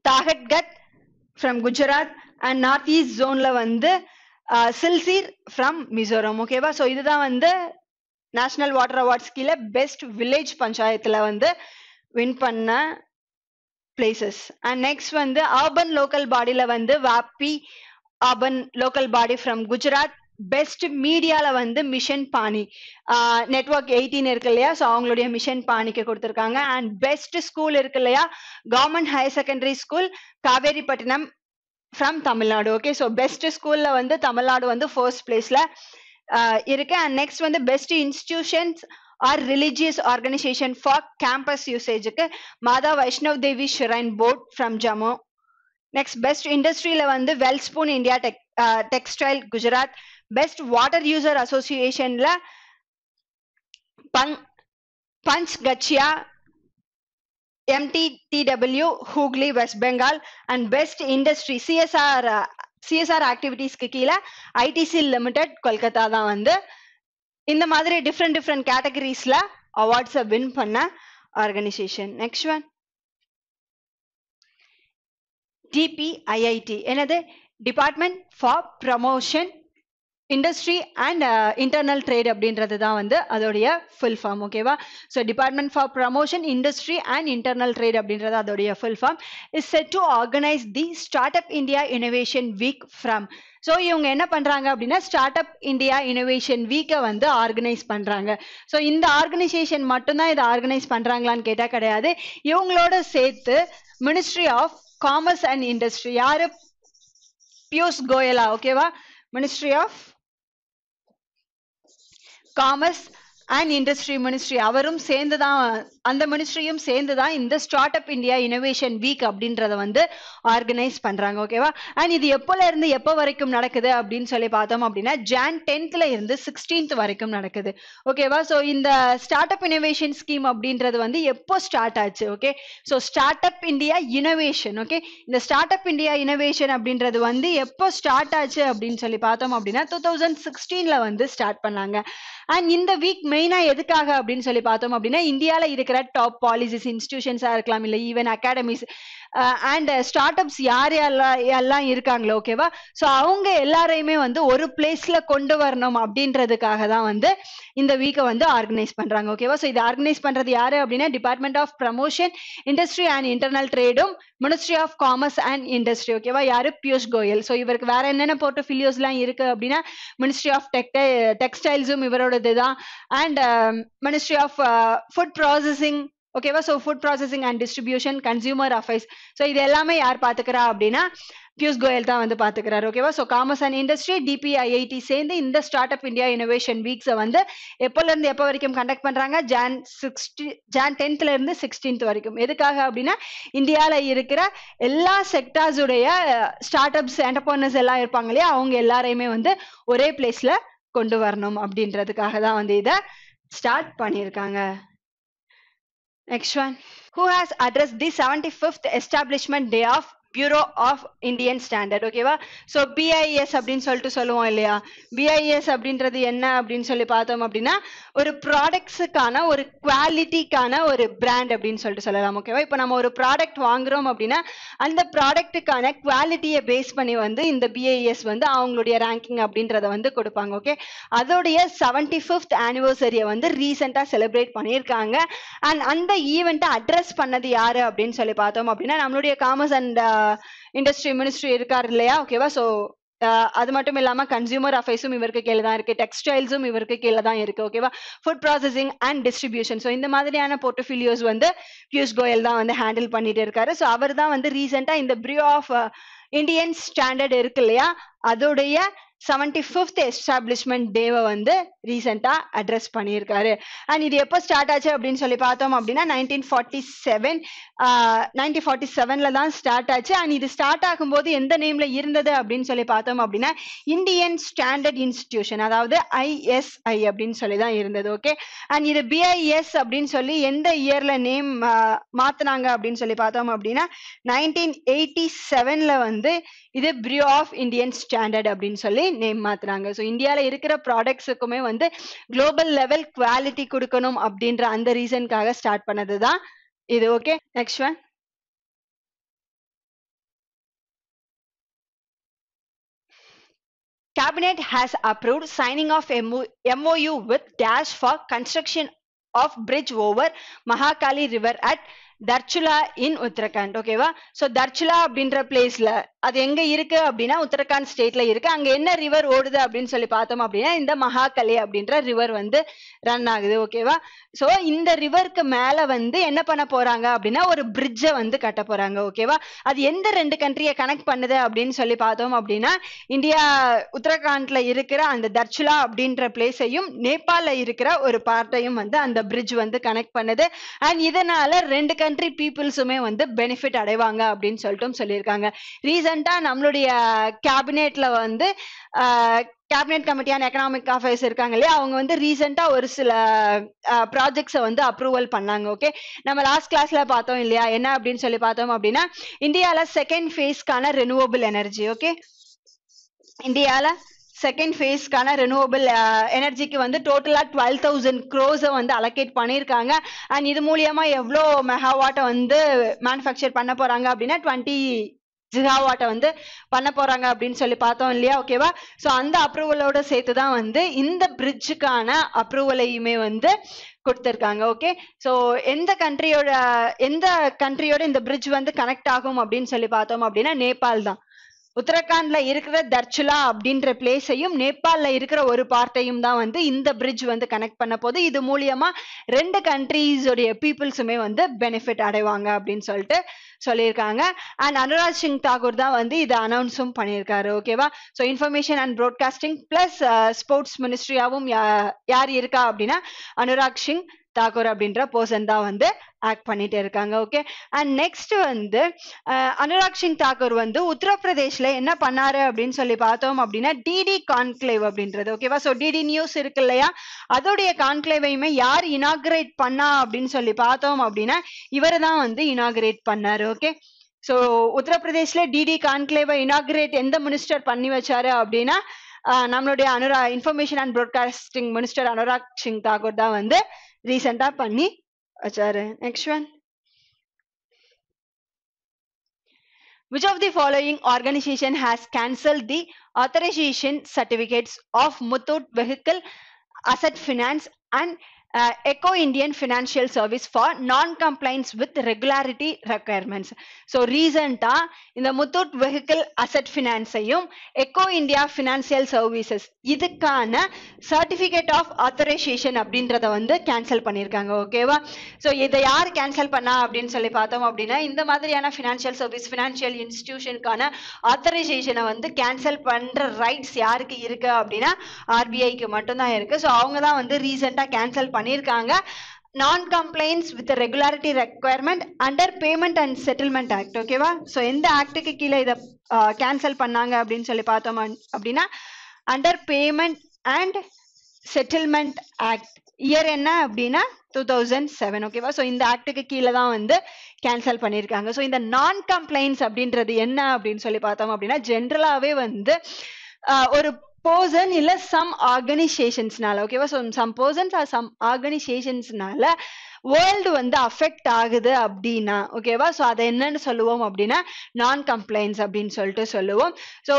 A: தாகட்கட் from Gujarat and north east ஜோன்ல வந்து சில்சீர் ஃப்ரம் மிசோரம் ஓகேவா ஸோ இதுதான் வந்து நேஷனல் வாட்டர் அவார்ட்ஸ் கீழே பெஸ்ட் வில்லேஜ் பஞ்சாயத்தில் வந்து வின் பண்ண பிளேசஸ் அண்ட் நெக்ஸ்ட் வந்து அர்பன் லோக்கல் பாடியில் வந்து Vapi urban local body from Gujarat best மீடியால வந்து மிஷன் பாணி நெட்ஒர்க் எயிட்டீன் இருக்கு இல்லையா? ஸோ அவங்களுடைய மிஷன் பாணிக்கு கொடுத்துருக்காங்க. அண்ட் பெஸ்ட் ஸ்கூல் இருக்கு இல்லையா? Government higher secondary school Kaveripattinam from Tamil Nadu okay so best ஸ்கூல்ல வந்து தமிழ்நாடு வந்து ஃபர்ஸ்ட் பிளேஸ்ல இருக்கு. அண்ட் நெக்ஸ்ட் வந்து best institutions or religious organisation for campus யூசேஜுக்கு Mata Vaishno Devi shrine board from Jammu next best இண்டஸ்ட்ரியில வந்து Welspun India tech textile Gujarat best water user அசோசியேஷன்ல பங் பஞ்ச் கச்சியா எம்டிடிடபிள்யூ Hooghly West Bengal and best industry CSR CSR ஆக்டிவிட்டீஸ்க்கு கீழே ITC limited Kolkata தான் வந்து. இந்த மாதிரி டிஃப்ரெண்ட் டிஃப்ரெண்ட் கேட்டகரிஸ்ல அவார்ட்ஸை வின் பண்ண ஆர்கனைசேஷன் நெக்ஸ்ட் ஒன் டிபிஐஐடி என்னது? Department for promotion industry and internal trade அப்படின்றது தான் வந்து அதோடைய ஃபுல் ஃபார்ம் ஓகேவா so department for promotion industry and internal trade அப்படின்றது அதோடைய full form is set to organise the start up India innovation week from so இவங்க என்ன பண்ணுறாங்க அப்படின்னா ஸ்டார்ட் அப் இந்தியா இனோவேஷன் வீக்கை வந்து ஆர்கனைஸ் பண்ணுறாங்க ஸோ இந்த ஆர்கனைசேஷன் மட்டும்தான் இதை ஆர்கனைஸ் பண்ணுறாங்களான்னு கேட்டால் கிடையாது. இவங்களோட சேர்த்து ministry of commerce and industry யாரு? பியூஷ் கோயலா ஓகேவா ministry of commerce and industry ministry அவரும் சேர்ந்து தான் அந்த மினிஸ்ட்ரியும் சேர்ந்து தான் இந்த start up India innovation week அப்படின்றத வந்து ஆர்கனைஸ் பண்றாங்க ஓகேவா அண்ட் இது எப்போல இருந்து எப்போ வரைக்கும் நடக்குது அப்படின்னு சொல்லி பார்த்தோம் அப்படின்னா ஜான் டென்த்ல இருந்து சிக்ஸ்டீன்த் வரைக்கும் நடக்குது ஓகேவா ஸோ இந்த ஸ்டார்ட் அப் இனோவேஷன் ஸ்கீம் அப்படின்றது வந்து எப்போ ஸ்டார்ட் ஆச்சு okay so start up India innovation okay இந்த ஸ்டார்ட் அப் இந்தியா இனோவேஷன் அப்படின்றது வந்து எப்போ ஸ்டார்ட் ஆச்சு அப்படின்னு சொல்லி பார்த்தோம் அப்படின்னா டூ தௌசண்ட் சிக்ஸ்டீன்ல வந்து ஸ்டார்ட் பண்ணாங்க. அண்ட் இந்த வீக் மெயினா எதுக்காக அப்படின்னு சொல்லி பார்த்தோம் அப்படின்னா இந்தியால இருக்கிற டாப் பாலிசிஸ் இன்ஸ்டிடியூஷன்ஸா இருக்கலாம் இல்ல even academies and start ups யார் யாரெல்லாம் எல்லாம் இருக்காங்களோ ஓகேவா ஸோ அவங்க எல்லாரையுமே வந்து ஒரு பிளேஸ்ல கொண்டு வரணும் அப்படின்றதுக்காக தான் வந்து இந்த வீக்கை வந்து ஆர்கனைஸ் பண்றாங்க ஓகேவா ஸோ இது ஆர்கனைஸ் பண்றது யாரு அப்படின்னா department of promotion industry and internal ட்ரேடும் ministry of commerce and industry ஓகேவா யாரு? பியூஷ் கோயல் ஸோ இவருக்கு வேற என்னென்ன போர்ட்டோஃபிலியோஸ்லாம் இருக்கு அப்படின்னா மினிஸ்ட்ரி ஆஃப் டெக்டை டெக்ஸ்டைல்ஸும் இவரோடது தான் and ministry of food processing ஓகேவா so food processing and distribution consumer affairs so இது எல்லாமே யார் பார்த்துக்கிறா அப்படின்னா பியூஷ் கோயல் தான் வந்து பார்த்துக்கிறாரு. ஓகேவா so commerce and industry DPIIT சேர்ந்து இந்த ஸ்டார்ட் அப் இந்தியா இனோவேஷன் வீக்ஸை வந்து எப்போலேருந்து எப்போ வரைக்கும் கண்டக்ட் பண்ணுறாங்க ஜான் சிக்ஸ்டி ஜான் டென்த்லேருந்து சிக்ஸ்டீன்த் வரைக்கும். எதுக்காக அப்படின்னா இந்தியாவில் இருக்கிற எல்லா செக்டார்ஸுடைய ஸ்டார்ட் அப்ஸ் என்டர்பிரனர்ஸ் எல்லாம் இருப்பாங்க இல்லையா? அவங்க எல்லாரையுமே வந்து ஒரே பிளேஸில் கொண்டு வரணும் அப்படின்றதுக்காக தான் வந்து இதை ஸ்டார்ட் பண்ணியிருக்காங்க. Next one. Who has addressed the 75th establishment day of bureau of Indian standard ஓகேவா ஸோ பிஐஎஸ் அப்படின்னு சொல்லிட்டு சொல்லுவோம் இல்லையா? பிஐஎஸ் அப்படின்றது என்ன அப்படின்னு சொல்லி பார்த்தோம் அப்படின்னா ஒரு ப்ராடக்ட்ஸுக்கான ஒரு குவாலிட்டிக்கான ஒரு பிராண்ட் அப்படின்னு சொல்லிட்டு சொல்லலாம் ஓகேவா இப்போ நம்ம ஒரு ப்ராடக்ட் வாங்குறோம் அப்படின்னா அந்த ப்ராடக்ட்டுக்கான குவாலிட்டியை பேஸ் பண்ணி வந்து இந்த பிஐஎஸ் வந்து அவங்களுடைய ரேங்கிங் அப்படின்றத வந்து கொடுப்பாங்க ஓகே அதோடைய செவன்டி ஃபிஃப்த் ஆனிவர்சரியை வந்து ரீசெண்டாக செலிப்ரேட் பண்ணியிருக்காங்க. அண்ட் அந்த ஈவெண்ட்டை அட்ரஸ் பண்ணது யாரு அப்படின்னு சொல்லி பார்த்தோம் அப்படின்னா நம்மளுடைய காமர்ஸ் அண்ட் இண்டஸ்ட்ரி மினிஸ்ட்ரி இருக்காரு இல்லையா? ஓகேவா ஸோ அது மட்டும் இல்லாம கன்சியூமர் அஃபேர்ஸும் இவருக்கு கீழே தான் இருக்கு. டெக்ஸ்டைல்ஸும் இவருக்கு கீழே தான் இருக்கு. ஓகேவா food processing and distribution so இந்த மாதிரியான போர்ட்டோஃபிலியோஸ் வந்து பியூஷ் கோயல் தான் வந்து ஹேண்டில் பண்ணிட்டு இருக்காரு. ஸோ அவர் தான் வந்து ரீசெண்டா இந்த பிரியூ ஆஃப் இந்தியன் ஸ்டாண்டர்ட் இருக்கு இல்லையா? அதோடைய செவன்டி ஃபிஃப்த் எஸ்டாப்ளிஷ்மெண்ட் டேவை வந்து ரீசெண்டாக அட்ரஸ் பண்ணியிருக்காரு. அண்ட் இது எப்போ ஸ்டார்ட் ஆச்சு அப்படின்னு சொல்லி பார்த்தோம் அப்படின்னா nineteen forty seven nineteen forty செவனில் தான் ஸ்டார்ட் ஆச்சு. அண்ட் இது ஸ்டார்ட் ஆகும்போது எந்த நேமில் இருந்தது அப்படின்னு சொல்லி பார்த்தோம் அப்படின்னா இந்தியன் ஸ்டாண்டர்ட் இன்ஸ்டிடியூஷன் அதாவது ஐஎஸ்ஐ அப்படின்னு சொல்லி தான் இருந்தது ஓகே அண்ட் இது பிஐஎஸ் அப்படின்னு சொல்லி எந்த இயரில் நேம் மாற்றினாங்க அப்படின்னு சொல்லி பார்த்தோம் அப்படின்னா நைன்டீன் எயிட்டி செவனில் வந்து இது பிரியூ ஆஃப் இந்தியன் ஸ்டாண்டர்ட் அப்படின்னு சொல்லி நேம் மாத்துறாங்க. ஸோ இந்தியாவில் இருக்கிற ப்ராடக்ட்ஸுக்குமே வந்து குளோபல் லெவல் குவாலிட்டி கொடுக்கணும் அப்படின்ற அந்த ரீசனுக்காக ஸ்டார்ட் பண்ணது தான் இது. Okay next one Cabinet has approved signing of MOU with Dash for construction of bridge over Mahakali River at Dharchula in Uttarakhand ஓகேவா ஸோ தர்ச்சுலா அப்படின்ற பிளேஸ்ல அது எங்க இருக்கு அப்படின்னா உத்தரகாண்ட் ஸ்டேட்ல இருக்கு. அங்க என்ன ரிவர் ஓடுது அப்படின்னு சொல்லி பார்த்தோம் அப்படின்னா இந்த மகாகலி அப்படின்ற ரிவர் வந்து ரன் ஆகுது ஓகேவா ஸோ இந்த ரிவருக்கு மேல வந்து என்ன பண்ண போறாங்க அப்படின்னா ஒரு பிரிட்ஜை வந்து கட்ட போறாங்க ஓகேவா அது எந்த ரெண்டு கண்ட்ரியை கனெக்ட் பண்ணுது அப்படின்னு சொல்லி பார்த்தோம் அப்படின்னா இந்தியா உத்தரகாண்ட்ல இருக்கிற அந்த தர்ச்சுலா அப்படின்ற பிளேஸையும் நேபாளில் இருக்கிற ஒரு பார்ட்டையும் வந்து அந்த பிரிட்ஜ் வந்து கனெக்ட் பண்ணுது. அண்ட் இதனால ரெண்டு கண்ட்ரி பீப்புள்ஸுமே வந்து பெனிஃபிட் அடைவாங்க அப்படின்னு சொல்லிட்டும் சொல்லியிருக்காங்க. ரீசெண்டா நம்மளுடைய கேபினெட்ல வந்து cabinet committee on economic affairs இருக்காங்க இல்லையா? அவங்க வந்து ரீசெண்டா ஒரு சில ப்ராஜெக்ட்ஸை வந்து அப்ரூவல் பண்ணாங்க ஓகே நம்ம லாஸ்ட் கிளாஸ்ல பார்த்தோம் இல்லையா? என்ன அப்படின்னு சொல்லி பார்த்தோம் அப்படின்னா இந்தியாவில் செகண்ட் ஃபேஸ்க்கான ரெனுவபிள் எனர்ஜி ஓகே இந்தியாவில் செகண்ட் ஃபேஸ்க்கான ரெனுவபிள் எனர்ஜிக்கு வந்து டோட்டலாக டுவெல் தௌசண்ட் க்ரோஸை வந்து அலோகேட் பண்ணியிருக்காங்க. அண்ட் இது மூலியமா எவ்வளோ மெகாவாட்டை வந்து மேனுஃபேக்சர் பண்ண போறாங்க அப்படின்னா டுவெண்ட்டி ஜிகாவாட்டை வந்து பண்ண போறாங்க அப்படின்னு சொல்லி பார்த்தோம் இல்லையா? ஓகேவா ஸோ அந்த அப்ரூவலோட சேர்த்து தான் வந்து இந்த பிரிட்ஜுக்கான அப்ரூவலையுமே வந்து கொடுத்துருக்காங்க. ஓகே ஸோ எந்த கண்ட்ரியோட எந்த கண்ட்ரியோட இந்த பிரிட்ஜ் வந்து கனெக்ட் ஆகும் அப்படின்னு சொல்லி பார்த்தோம் அப்படின்னா நேபாள் தான். உத்தரகாண்ட்ல இருக்கிற தர்ச்சுலா அப்படின்ற பிளேஸையும் நேபாள்ல இருக்கிற ஒரு பார்ட்டையும் தான் வந்து இந்த பிரிட்ஜ் வந்து கனெக்ட் பண்ண போது இது மூலியமா ரெண்டு கண்ட்ரீஸோடைய பீப்புள்ஸுமே வந்து பெனிஃபிட் அடைவாங்க அப்படின்னு சொல்லிட்டு சொல்லியிருக்காங்க. அண்ட் அனுராஜ் சிங் தாகூர் தான் வந்து இதை அனௌன்ஸும் பண்ணியிருக்காரு ஓகேவா so information and broadcasting plus sports மினிஸ்ட்ரியாவும் யார் இருக்கா அப்படின்னா அனுராக் சிங் தாக்கூர் அப்படின்ற பர்சன் தான் வந்து ஆக்ட் பண்ணிட்டு இருக்காங்க ஓகே அண்ட் நெக்ஸ்ட் வந்து அனுராக் சிங் தாக்கூர் வந்து உத்தரப்பிரதேஷ்ல என்ன பண்ணாரு அப்படின்னு சொல்லி பார்த்தோம் அப்படின்னா டிடி கான்க்ளேவ் அப்படின்றது ஓகேவா ஸோ டிடி நியூஸ் இருக்கு இல்லையா? அதோடைய கான்க்ளேவையுமே யார் இனாகிரேட் பண்ணா அப்படின்னு சொல்லி பார்த்தோம் அப்படின்னா இவர் தான் வந்து இனாகிரேட் பண்ணாரு ஓகே ஸோ உத்தரப்பிரதேஷ்ல டிடி கான்க்ளேவை இனாகிரேட் எந்த மினிஸ்டர் பண்ணி வச்சாரு அப்படின்னா நம்மளுடைய Anura information and broadcasting minister Anurag Singh Thakur தான் வந்து ரீசெண்டா பண்ணி வச்சாரு next one Which of the following organization has cancelled the authorization certificates of Muthoot Vehicle Asset Finance and uh, Eco Indian Financial Service for non-compliance with regularity requirements? So ரீசண்டா இந்த Muthoot vehicle asset ஃபினான்ஸையும் echo India financial services இதுக்கான certificate of authorisation அப்படின்றத வந்து cancel பண்ணியிருக்காங்க ஓகேவா so இதை யார் கேன்சல் பண்ணா அப்படின்னு சொல்லி பார்த்தோம் அப்படின்னா இந்த மாதிரியான ஃபினான்ஷியல் சர்வீஸ் ஃபினான்ஷியல் இன்ஸ்டிடியூஷனுக்கான ஆத்தரைசேஷனை வந்து கேன்சல் பண்ணுற ரைட்ஸ் யாருக்கு இருக்கு அப்படின்னா ஆர்பிஐக்கு மட்டும்தான் இருக்கு ஸோ அவங்க தான் வந்து ரீசெண்டாக கேன்சல் பண்ணியிருக்காங்க. Non compliance with regularity requirement under payment and settlement act ஓகேவா ஸோ எந்த ஆக்டுக்கு கீழே இதை கேன்சல் பண்ணாங்க அப்படின்னு சொல்லி பார்த்தோம் அப்படின்னா under payment and settlement act year என்ன அப்படின்னா டூ தௌசண்ட் செவன் ஓகேவா ஸோ இந்த ஆக்டுக்கு கீழே தான் வந்து கேன்சல் பண்ணியிருக்காங்க. ஸோ இந்த நான் கம்ப்ளைண்ட்ஸ் அப்படின்றது என்ன அப்படின்னு சொல்லி பார்த்தோம் அப்படின்னா ஜென்ரலாகவே வந்து ஒரு பர்சன் இல்ல சம் ஆர்கனைசேஷன்ஸ்னால ஓகேவா so some persons or some ஆர்கனைசேஷன்ஸ்னால world வந்து அஃபெக்ட் ஆகுது அப்படின்னா ஓகேவா ஸோ அதை என்னன்னு சொல்லுவோம் அப்படின்னா நான் கம்ப்ளைண்ட்ஸ் அப்படின்னு சொல்லிட்டு சொல்லுவோம். ஸோ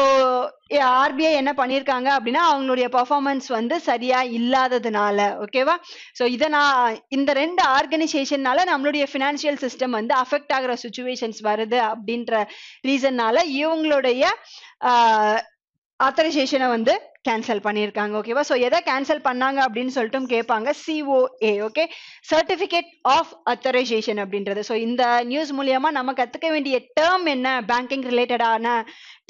A: ஆர்பிஐ என்ன பண்ணியிருக்காங்க அப்படின்னா அவங்களுடைய பர்ஃபார்மன்ஸ் வந்து சரியா இல்லாததுனால ஓகேவா ஸோ இதை நான் இந்த ரெண்டு ஆர்கனைசேஷன்னால நம்மளுடைய ஃபினான்ஷியல் சிஸ்டம் வந்து அஃபெக்ட் ஆகிற சுச்சுவேஷன்ஸ் வருது அப்படின்ற ரீசன்னால இவங்களுடைய ஆத்தரைசேஷனை வந்து கேன்சல் பண்ணியிருக்காங்க ஓகேவா ஸோ எதை கேன்சல் பண்ணாங்க அப்படின்னு சொல்லிட்டும் கேட்பாங்க COA okay certificate of authorisation அப்படின்றது. ஸோ இந்த நியூஸ் மூலியமா நம்ம கற்றுக்க வேண்டிய டேர்ம் என்ன? பேங்கிங் ரிலேட்டடான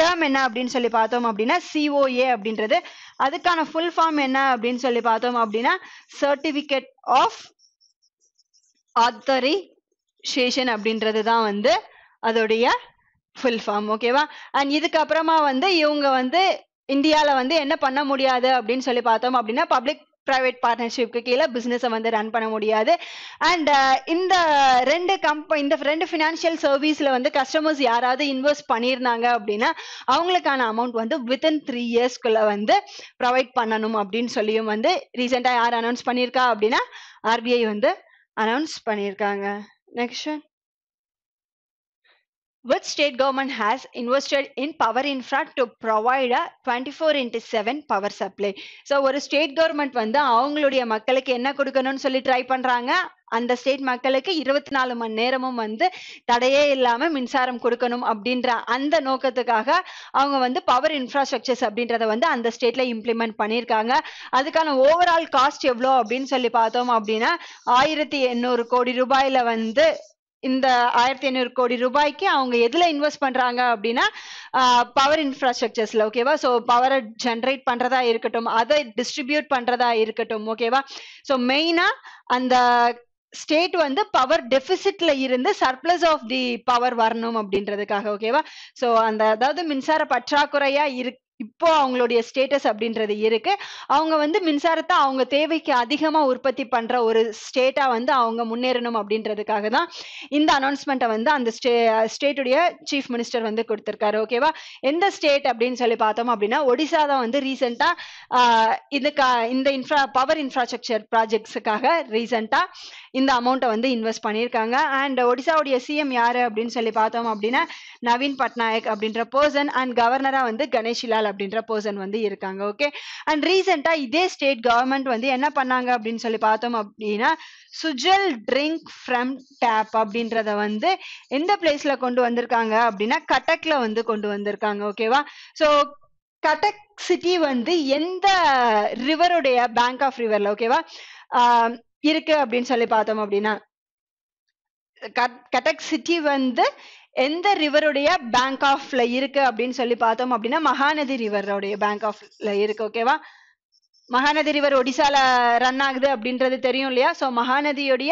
A: டேர்ம் என்ன அப்படின்னு சொல்லி பார்த்தோம் அப்படின்னா சிஓஏ அப்படின்றது. அதுக்கான ஃபுல் ஃபார்ம் என்ன அப்படின்னு சொல்லி பார்த்தோம் அப்படின்னா சர்டிஃபிகேட் ஆஃப் ஆத்தரைசேஷன் அப்படின்றது தான் வந்து அதோடைய ஃபுல் ஃபார்ம் ஓகேவா அண்ட் இதுக்கப்புறமா வந்து இவங்க வந்து இந்தியாவில் வந்து என்ன பண்ண முடியாது அப்படின்னு சொல்லி பார்த்தோம் அப்படின்னா பப்ளிக் ப்ரைவேட் பார்ட்னர்ஷிப்க்கு கீழே பிஸ்னஸை வந்து ரன் பண்ண முடியாது. அண்ட் இந்த ரெண்டு கம்ப இந்த ரெண்டு ஃபினான்ஷியல் சர்வீஸில் வந்து கஸ்டமர்ஸ் யாராவது இன்வெஸ்ட் பண்ணியிருந்தாங்க அப்படின்னா அவங்களுக்கான அமௌண்ட் வந்து வித்தின் த்ரீ இயர்ஸ்க்குள்ளே வந்து ப்ரொவைட் பண்ணணும் அப்படின்னு சொல்லியும் வந்து ரீசெண்டாக யார் அனௌன்ஸ் பண்ணியிருக்கா அப்படின்னா ஆர்பிஐ வந்து அனௌன்ஸ் பண்ணியிருக்காங்க next which state government has invested in power infra to provide a 24 into 7 power supply? So ஒரு ஸ்டேட் கவர்மெண்ட் வந்து அவங்களுடைய மக்களுக்கு என்ன கொடுக்கணும்னு சொல்லி ட்ரை பண்றாங்க? அந்த ஸ்டேட் மக்களுக்கு இருபத்தி நாலு மணி நேரமும் வந்து தடையே இல்லாம மின்சாரம் கொடுக்கணும் அப்படின்ற அந்த நோக்கத்துக்காக அவங்க வந்து பவர் இன்ஃப்ராஸ்ட்ரக்சர்ஸ் அப்படின்றத வந்து அந்த ஸ்டேட்ல இம்ப்ளிமெண்ட் பண்ணியிருக்காங்க. அதுக்கான ஓவரால் காஸ்ட் எவ்வளோ அப்படின்னு சொல்லி பார்த்தோம் அப்படின்னா ஆயிரத்தி எண்ணூறு கோடி ரூபாயில வந்து இந்த ஆயிரத்தி ஐநூறு கோடி ரூபாய்க்கு அவங்க எதுல இன்வெஸ்ட் பண்றாங்க அப்படின்னா பவர் இன்ஃப்ராஸ்ட்ரக்சர்ஸ்ல ஓகேவா ஸோ பவரை ஜென்ரேட் பண்றதா இருக்கட்டும் அதை டிஸ்ட்ரிபியூட் பண்றதா இருக்கட்டும் ஓகேவா ஸோ மெயினா அந்த ஸ்டேட் வந்து பவர் டெபிசிட்ல இருந்து சர்ப்ளஸ் ஆஃப் தி பவர் வரணும் அப்படின்றதுக்காக ஓகேவா ஸோ அந்த அதாவது மின்சார பற்றாக்குறையா இருக்கு இப்போ அவங்களுடைய ஸ்டேட்டஸ் அப்படின்றது இருக்கு. அவங்க வந்து மின்சாரத்தை அவங்க தேவைக்கு அதிகமா உற்பத்தி பண்ற ஒரு ஸ்டேட்டா வந்து அவங்க முன்னேறணும் அப்படின்றதுக்காக தான் இந்த அனௌன்ஸ்மெண்ட்டை வந்து அந்த ஸ்டே ஸ்டேட்டுடைய சீஃப் மினிஸ்டர் வந்து கொடுத்திருக்காரு. ஓகேவா எந்த ஸ்டேட் அப்படின்னு சொல்லி பார்த்தோம் அப்படின்னா ஒடிசா தான் வந்து ரீசெண்டா இதுக்கா இந்த இன்ஃப்ரா பவர் இன்ஃப்ராஸ்ட்ரக்சர் ப்ராஜெக்ட்ஸுக்காக ரீசெண்டா இந்த அமௌண்ட்டை வந்து இன்வெஸ்ட் பண்ணியிருக்காங்க. அண்ட் ஒடிசாவுடைய சிஎம் யாரு அப்படின்னு சொல்லி பார்த்தோம் அப்படின்னா நவீன் பட்நாயக் அப்படின்ற பர்சன் அண்ட் கவர்னரா வந்து கணேஷிலால் அப்படின்ற பர்சன் வந்து இருக்காங்க ஓகே அண்ட் ரீசெண்டா இதே ஸ்டேட் கவர்மெண்ட் வந்து என்ன பண்ணாங்க அப்படின்னு சொல்லி பார்த்தோம் அப்படின்னா சுஜல் ட்ரிங்க் ஃப்ரம் டேப் அப்படின்றத வந்து எந்த பிளேஸ்ல கொண்டு வந்திருக்காங்க அப்படின்னா கட்டக்ல வந்து கொண்டு வந்திருக்காங்க ஓகேவா ஸோ கட்டக் சிட்டி வந்து எந்த ரிவருடைய பேங்க் ஆஃப் ரிவர்ல ஓகேவா இருக்கு அப்படின்னு சொல்லி பார்த்தோம் அப்படின்னா கட்டக் சிட்டி வந்து எந்த ரிவருடைய பேங்க் ஆஃப்ல இருக்கு அப்படின்னு சொல்லி பார்த்தோம் அப்படின்னா மகாநதி ரிவரோடைய பேங்க் ஆஃப்ல இருக்கு ஓகேவா மகாநதி ரிவர் ஒடிசால ரன் ஆகுது அப்படின்றது தெரியும் இல்லையா? So மகாநதியுடைய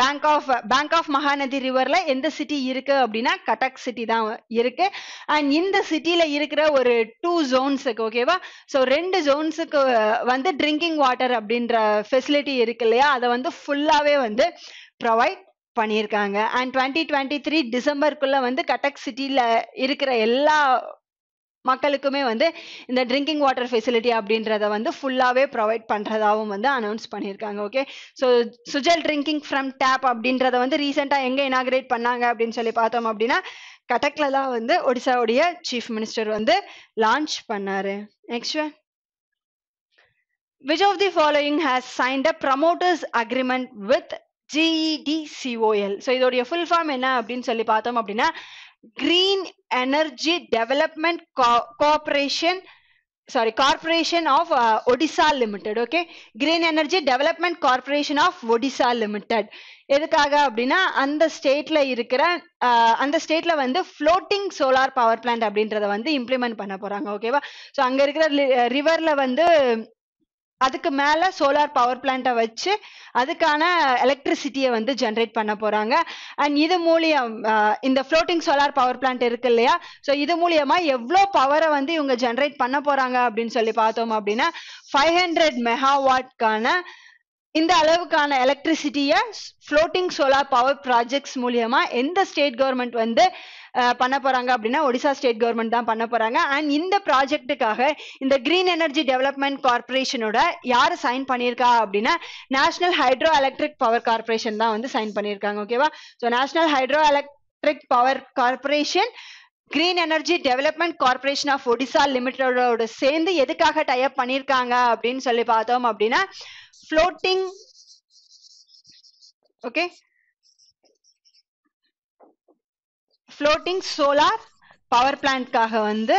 A: bank of bank of Mahanadi ரிவர்ல எந்த சிட்டி இருக்கு அப்படின்னா கட்டக் சிட்டி தான் இருக்கு. அண்ட் இந்த சிட்டில இருக்கிற ஒரு டூ ஜோன்ஸுக்கு ஓகேவா ஸோ ரெண்டு ஜோன்ஸுக்கு வந்து ட்ரிங்கிங் வாட்டர் அப்படின்ற ஃபெசிலிட்டி இருக்கு இல்லையா? அதை வந்து ஃபுல்லாவே வந்து ப்ரொவைட் பண்ணியிருக்காங்க. அண்ட் டுவெண்ட்டி டுவெண்ட்டி த்ரீ டிசம்பருக்குள்ள வந்து கட்டக் சிட்டியில் இருக்கிற எல்லா மக்களுக்குமே வந்து இந்த ட்ரிங்கிங் வாட்டர் ஃபெசிலிட்டி அப்படின்றத வந்து ஃபுல்லாகவே ப்ரொவைட் பண்ணுறதாகவும் வந்து அனௌன்ஸ் பண்ணியிருக்காங்க. Okay so Sujal drinking from tap அப்படின்றத வந்து ரீசெண்டாக எங்கே இனாகிரேட் பண்ணாங்க அப்படின்னு சொல்லி பார்த்தோம் அப்படின்னா கட்டக்கில் தான் வந்து ஒடிசாவுடைய சீஃப் மினிஸ்டர் வந்து லான்ச் பண்ணார். Next Which of the following has signed a promoters agreement with GEDCOL so இதோடைய ஃபுல் ஃபார்ம் என்ன அப்படின்னு சொல்லி பார்த்தோம் அப்படின்னா green energy development cooperation sorry corporation of Odisha limited okay green energy development corporation of Odisha limited எதுக்காக அப்படின்னா அந்த ஸ்டேட்ல இருக்கிற uh, அந்த ஸ்டேட்ல வந்து ஃப்ளோட்டிங் சோலார் பவர் பிளான்ட் அப்படின்றத வந்து இம்ப்ளிமெண்ட் பண்ண போறாங்க ஓகேவா ஸோ அங்க இருக்கிற ரிவர்ல வந்து அதுக்கு மேல சோலார் பவர் பிளான்ட்டை வச்சு அதுக்கான எலக்ட்ரிசிட்டியை வந்து ஜென்ரேட் பண்ண போறாங்க. அண்ட் இது மூலியம் இந்த ஃப்ளோட்டிங் சோலார் பவர் பிளான்ட் இருக்கு இல்லையா? ஸோ இது மூலியமா எவ்வளோ பவரை வந்து இவங்க ஜென்ரேட் பண்ண போறாங்க அப்படின்னு சொல்லி பார்த்தோம் அப்படின்னா ஃபைவ் ஹண்ட்ரட் மெகாவாட்கான இந்த அளவுக்கான எலக்ட்ரிசிட்டியை ஃப்ளோட்டிங் சோலார் பவர் ப்ராஜெக்ட்ஸ் மூலியமா எந்த ஸ்டேட் கவர்மெண்ட் வந்து பண்ண போறாங்க அப்படின்னா ஒடிசா ஸ்டேட் கவர்மெண்ட் தான் பண்ண போறாங்க. அண்ட் இந்த ப்ராஜெக்ட்டுக்காக இந்த கிரீன் எனர்ஜி டெவலப்மெண்ட் கார்பரேஷனோட யார் சைன் பண்ணியிருக்கா அப்படின்னா national hydro electric power corporation தான் வந்து சைன் பண்ணியிருக்காங்க ஓகேவா so national hydro electric power corporation green energy development corporation of Odisha லிமிடெடோட சேர்ந்து எதுக்காக டைப் பண்ணியிருக்காங்க அப்படின்னு சொல்லி பார்த்தோம் அப்படின்னா floating okay floating solar power பிளான்ட்காக வந்து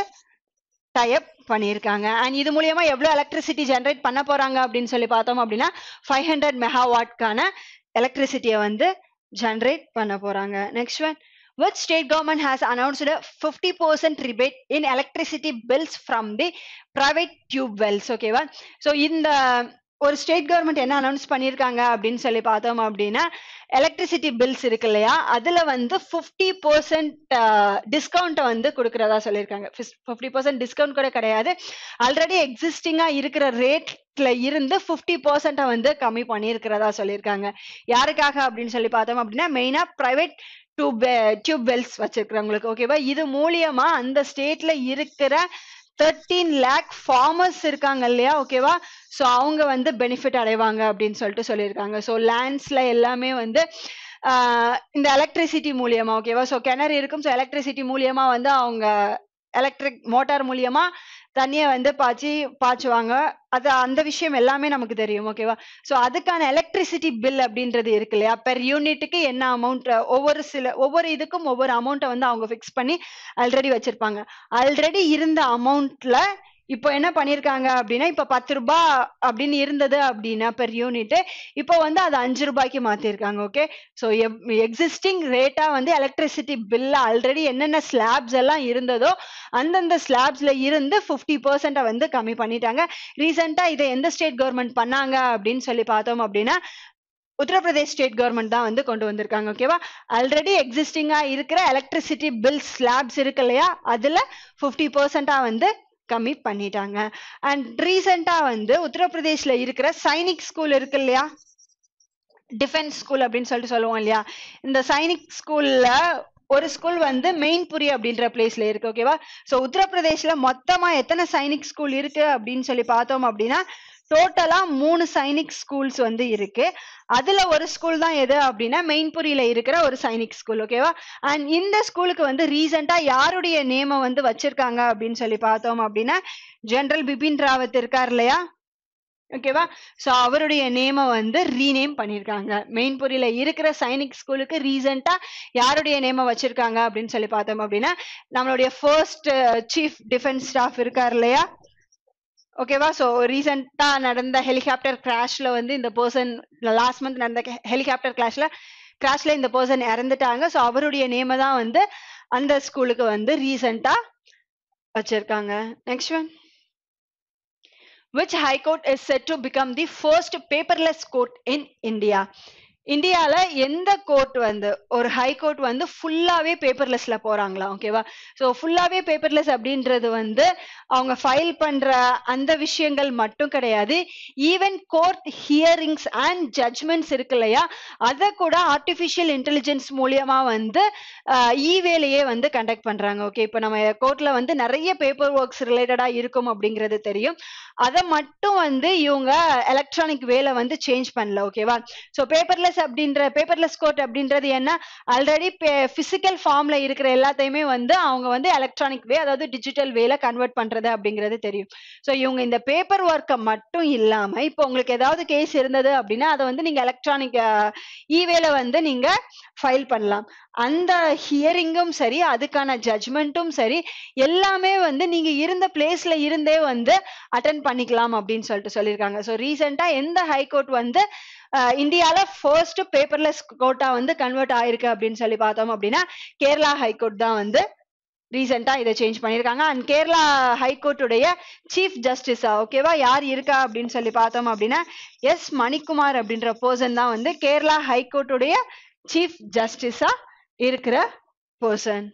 A: டயப் பண்ணியிருக்காங்க. அண்ட் இது மூலியமா எவ்வளோ எலக்ட்ரிசிட்டி ஜென்ரேட் பண்ண போறாங்க அப்படின்னு சொல்லி பார்த்தோம் அப்படின்னா ஃபைவ் ஹண்ட்ரட் மெகாவாட்கான எலக்ட்ரிசிட்டியை வந்து ஜென்ரேட் பண்ண போறாங்க. Next one which state government has announced a 50% rebate in electricity bills from the private tube wells? ஓகேவா ஸோ இந்த ஒரு ஸ்டேட் கவர்மெண்ட் என்ன அனௌன்ஸ் பண்ணியிருக்காங்க அப்படின்னு சொல்லி பார்த்தோம் அப்படின்னா எலக்ட்ரிசிட்டி பில்ஸ் இருக்கு இல்லையா? அதுல வந்து ஃபிஃப்டி பர்சன்ட் டிஸ்கவுண்ட்டை வந்து கொடுக்கறதா சொல்லியிருக்காங்க. ஃபிஃப்டி பர்சன்ட் டிஸ்கவுண்ட் கூட கிடையாது. ஆல்ரெடி எக்ஸிஸ்டிங்கா இருக்கிற ரேட்ல இருந்து ஃபிஃப்டி பர்சன்ட்டை வந்து கம்மி பண்ணியிருக்கிறதா சொல்லியிருக்காங்க. யாருக்காக அப்படின்னு சொல்லி பார்த்தோம் அப்படின்னா மெயினா பிரைவேட் டியூப் டியூப் வெல்ஸ் வச்சிருக்கிறவங்களுக்கு. ஓகேவா இது மூலியமா அந்த ஸ்டேட்ல இருக்கிற தேர்ட்டீன் லேக் ஃபார்மர்ஸ் இருக்காங்க இல்லையா ஓகேவா ஸோ அவங்க வந்து பெனிஃபிட் அடைவாங்க அப்படின்னு சொல்லிட்டு சொல்லியிருக்காங்க. ஸோ லேண்ட்ஸ்ல எல்லாமே வந்து ஆஹ் இந்த எலக்ட்ரிசிட்டி மூலியமா ஓகேவா ஸோ கிணறு இருக்கும். ஸோ எலக்ட்ரிசிட்டி மூலியமா வந்து அவங்க எலக்ட்ரிக் மோட்டார் மூலியமா தண்ணியை வந்து பாய்ச்சி பாய்ச்சுவாங்க. அது அந்த விஷயம் எல்லாமே நமக்கு தெரியும் ஓகேவா ஸோ அதுக்கான எலக்ட்ரிசிட்டி பில் அப்படின்றது இருக்கு இல்லையா? பெர் யூனிட்டுக்கு என்ன அமௌண்ட் ஒவ்வொரு சில ஒவ்வொரு இதுக்கும் ஒவ்வொரு அமௌண்ட்டை வந்து அவங்க ஃபிக்ஸ் பண்ணி ஆல்ரெடி வச்சிருப்பாங்க. ஆல்ரெடி இருந்த அமௌண்ட்ல இப்போ என்ன பண்ணிருக்காங்க அப்படின்னா இப்போ பத்து ரூபாய் அப்படின்னு இருந்தது அப்படின்னா பெர் யூனிட் இப்போ வந்து அது அஞ்சு ரூபாய்க்கு மாத்திருக்காங்க ஓகே ஸோ எக்ஸிஸ்டிங் ரேட்டா வந்து எலக்ட்ரிசிட்டி பில்ல ஆல்ரெடி என்னென்ன ஸ்லாப்ஸ் எல்லாம் இருந்ததோ அந்தந்த ஸ்லாப்ஸ்ல இருந்து ஃபிஃப்டி பர்சன்ட வந்து கம்மி பண்ணிட்டாங்க. ரீசெண்டா இதை எந்த ஸ்டேட் கவர்மெண்ட் பண்ணாங்க அப்படின்னு சொல்லி பார்த்தோம் அப்படின்னா உத்தரப்பிரதேஷ் ஸ்டேட் கவர்மெண்ட் தான் வந்து கொண்டு வந்திருக்காங்க ஓகேவா ஆல்ரெடி எக்ஸிஸ்டிங்காக இருக்கிற எலக்ட்ரிசிட்டி பில் ஸ்லாப்ஸ் இருக்கு இல்லையா? அதில் ஃபிஃப்டி பர்சண்டாக வந்து கம்மி பண்ணிட்டாங்க. அண்ட் ரீசெண்டா வந்து உத்தரப்பிரதேஷ்ல இருக்கிற சைனிக் ஸ்கூல் இருக்கு இல்லையா? டிஃபென்ஸ் ஸ்கூல் அப்படின்னு சொல்லிட்டு சொல்லுவோம் இல்லையா? இந்த சைனிக் ஸ்கூல்ல ஒரு ஸ்கூல் வந்து மெயின்புரி அப்படின்ற பிளேஸ்ல இருக்கு ஓகேவா ஸோ உத்தரப்பிரதேஷ்ல மொத்தமா எத்தனை சைனிக் ஸ்கூல் இருக்கு அப்படின்னு சொல்லி பார்த்தோம் அப்படின்னா டோட்டலா மூணு சைனிக் ஸ்கூல்ஸ் வந்து இருக்கு. அதுல ஒரு ஸ்கூல் தான் எது அப்படின்னா மெயின்புரியில இருக்கிற ஒரு சைனிக் ஸ்கூல் ஓகேவா அண்ட் இந்த ஸ்கூலுக்கு வந்து ரீசெண்டா யாருடைய நேம வந்து வச்சிருக்காங்க அப்படின்னு சொல்லி பார்த்தோம் அப்படின்னா ஜெனரல் பிபின் ராவத் இருக்கார் இல்லையா? ஓகேவா ஸோ அவருடைய நேம வந்து ரீநேம் பண்ணியிருக்காங்க மெயின்புரியில இருக்கிற சைனிக் ஸ்கூலுக்கு ரீசெண்டா யாருடைய நேம வச்சிருக்காங்க அப்படின்னு சொல்லி பார்த்தோம் அப்படின்னா நம்மளுடைய ஃபர்ஸ்ட் சீஃப் டிஃபென்ஸ் ஸ்டாஃப் இருக்கார் இல்லையா? ஓகேவா ஸோ ரீசெண்டாக நடந்த ஹெலிகாப்டர் கிராஷ்ல வந்து இந்த பர்சன் லாஸ்ட் மந்த் நடந்த ஹெலிகாப்டர் கிராஷ்ல கிராஷ்ல இந்த பர்சன் இறந்துட்டாங்க. ஸோ அவருடைய நேம தான் வந்து அந்த ஸ்கூலுக்கு வந்து ரீசெண்டா வச்சிருக்காங்க. Next one which high court is set to become the first paperless court in India இந்தியால எந்த கோர்ட் வந்து ஒரு ஹை கோர்ட் வந்து ஃபுல்லாவே பேப்பர்லெஸ்ல போறாங்களா ஓகேவா ஸோ ஃபுல்லாவே பேப்பர்லெஸ் அப்படின்றது வந்து அவங்க ஃபைல் பண்ற அந்த விஷயங்கள் மட்டும் கிடையாது. Even court hearings and judgements இருக்கு இல்லையா? அதை கூட ஆர்டிஃபிஷியல் இன்டெலிஜென்ஸ் மூலியமா வந்து இவேலையே வந்து கண்டக்ட் பண்றாங்க ஓகே இப்போ நம்ம கோர்ட்ல வந்து நிறைய பேப்பர் ஒர்க்ஸ் ரிலேட்டடா இருக்கும் அப்படிங்கிறது தெரியும். அதை மட்டும் வந்து இவங்க எலக்ட்ரானிக் வேலை வந்து சேஞ்ச் பண்ணல ஓகேவா ஸோ பேப்பர்லெஸ் அப்படின்ற பேப்பர்லெஸ் கோட் அப்படின்றது என்ன? ஆல்ரெடி பிசிக்கல் ஃபார்ம்ல இருக்கிற எல்லாத்தையுமே வந்து அவங்க வந்து எலக்ட்ரானிக் வே அதாவது டிஜிட்டல் வேல கன்வெர்ட் பண்றது அப்படிங்கிறது தெரியும். ஸோ இவங்க இந்த பேப்பர் ஒர்க்கை மட்டும் இல்லாம இப்போ உங்களுக்கு ஏதாவது கேஸ் இருந்தது அப்படின்னா அதை வந்து நீங்க எலக்ட்ரானிக் இவேல வந்து நீங்க ஃபைல் பண்ணலாம். அந்த ஹியரிங்கும் சரி அதுக்கான ஜட்மெண்ட்டும் சரி எல்லாமே வந்து நீங்க இருந்த பிளேஸ்ல இருந்தே வந்து அட்டன் பண்ணிக்கலாம் அப்படின்னு சொல்லிட்டு சொல்லியிருக்காங்க. ஸோ ரீசெண்டா எந்த ஹைகோர்ட் வந்து இந்தியால ஃபர்ஸ்ட் பேப்பர்லெஸ் கோட்டா வந்து கன்வெர்ட் ஆயிருக்கு அப்படின்னு சொல்லி பார்த்தோம் அப்படின்னா கேரளா ஹைகோர்ட் தான் வந்து ரீசெண்டா இதை சேஞ்ச் பண்ணிருக்காங்க அண்ட் கேரளா ஹைகோர்ட்டுடைய சீஃப் ஜஸ்டிஸா ஓகேவா யார் இருக்கா அப்படின்னு சொல்லி பார்த்தோம் அப்படின்னா எஸ் மணிக்குமார் அப்படின்ற பர்சன் தான் வந்து கேரளா ஹைகோர்ட்டுடைய சீஃப் ஜஸ்டிஸா இருக்கிற பர்சன்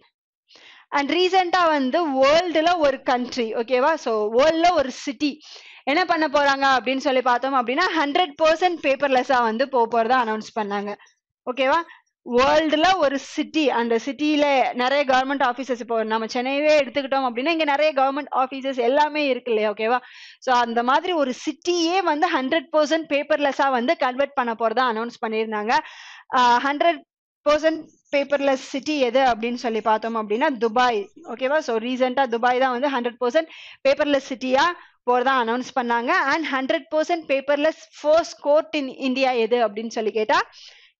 A: அண்ட் ரீசெண்டா வந்து வேர்ல்டுல ஒரு கண்ட்ரி ஓகேவா ஸோ வேர்ல்ட்ல ஒரு சிட்டி என்ன பண்ண போறாங்க அப்படின்னு சொல்லி பார்த்தோம் அப்படின்னா ஹண்ட்ரட் பர்சன்ட் பேப்பர்லெஸ்ஸா வந்து போக போறதா அனௌன்ஸ் பண்ணாங்க ஓகேவா வேர்ல்டுல ஒரு சிட்டி அந்த சிட்டியில நிறைய கவர்மெண்ட் ஆஃபீஸஸ் இப்போ நம்ம சென்னையவே எடுத்துக்கிட்டோம் அப்படின்னா இங்க நிறைய கவர்மெண்ட் ஆஃபீஸஸ் எல்லாமே இருக்கு இல்லையா? ஓகேவா ஸோ அந்த மாதிரி ஒரு சிட்டியே வந்து ஹண்ட்ரட் பர்சன்ட் பேப்பர்லெஸ்ஸா வந்து கன்வெர்ட் பண்ண போறதா அனௌன்ஸ் பண்ணியிருந்தாங்க. ஹண்ட்ரட் பர்சன்ட் பேப்பர்லெஸ் சிட்டி எது அப்படின்னு சொல்லி பார்த்தோம் அப்படின்னா துபாய். ஓகேவா ஸோ ரீசெண்டாக துபாய் தான் வந்து ஹண்ட்ரட் பர்சன்ட் பேப்பர்லெஸ் சிட்டியாக போகிறதா அனௌன்ஸ் பண்ணாங்க. And hundred percent paperless first court in India எது அப்படின்னு சொல்லி கேட்டால்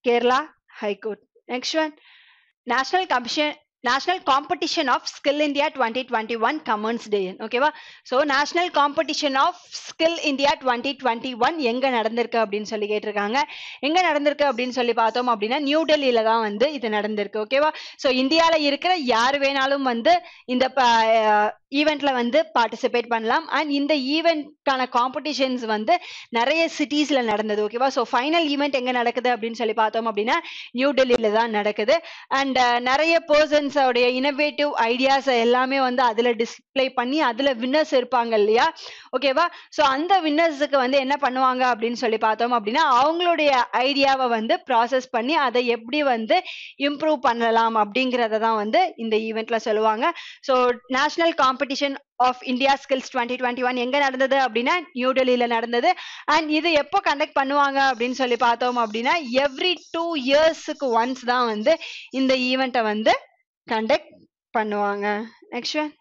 A: Kerala high court next one national commission national competition of skill India twenty twenty one commence day ஓகேவா so national competition of skill India twenty twenty one எங்க நடந்திருக்கு அப்படின்னு சொல்லி கேட்டிருக்காங்க. எங்க நடந்திருக்கு அப்படின்னு சொல்லி பார்த்தோம் அப்படின்னா நியூ டெல்லியில தான் வந்து இது நடந்திருக்கு. ஓகேவா ஸோ இந்தியாவில் இருக்கிற யார் வேணாலும் வந்து இந்த ஈவெண்ட்ல வந்து பார்ட்டிசிபேட் பண்ணலாம். அண்ட் இந்த ஈவெண்ட்கான காம்படிஷன்ஸ் வந்து நிறைய சிட்டிஸ்ல நடந்தது. ஓகேவா ஸோ ஃபைனல் ஈவெண்ட் எங்க நடக்குது அப்படின்னு சொல்லி பார்த்தோம் அப்படின்னா நியூ டெல்லியில தான் நடக்குது. அண்ட் நிறைய பர்சன்ஸ் ஸ்டூடெண்ட்ஸோடைய இனோவேட்டிவ் ஐடியாஸ் எல்லாமே வந்து அதுல டிஸ்பிளே பண்ணி அதுல வின்னர்ஸ் இருப்பாங்க இல்லையா? ஓகேவா ஸோ அந்த வின்னர்ஸுக்கு வந்து என்ன பண்ணுவாங்க அப்படின்னு சொல்லி பார்த்தோம் அப்படின்னா அவங்களுடைய ஐடியாவை வந்து ப்ராசஸ் பண்ணி அதை எப்படி வந்து இம்ப்ரூவ் பண்ணலாம் அப்படிங்கிறத தான் வந்து இந்த ஈவெண்ட்ல சொல்லுவாங்க. So national competition of India skills twenty twenty one எங்க நடந்தது அப்படின்னா நியூ டெல்லியில நடந்தது. அண்ட் இது எப்போ கண்டக்ட் பண்ணுவாங்க அப்படின்னு சொல்லி பார்த்தோம் அப்படின்னா எவ்ரி டூ இயர்ஸுக்கு ஒன்ஸ் தான் வந்து இந்த ஈவெண்ட்டை வந்து கண்டக்ட் பண்ணுவாங்க. Next one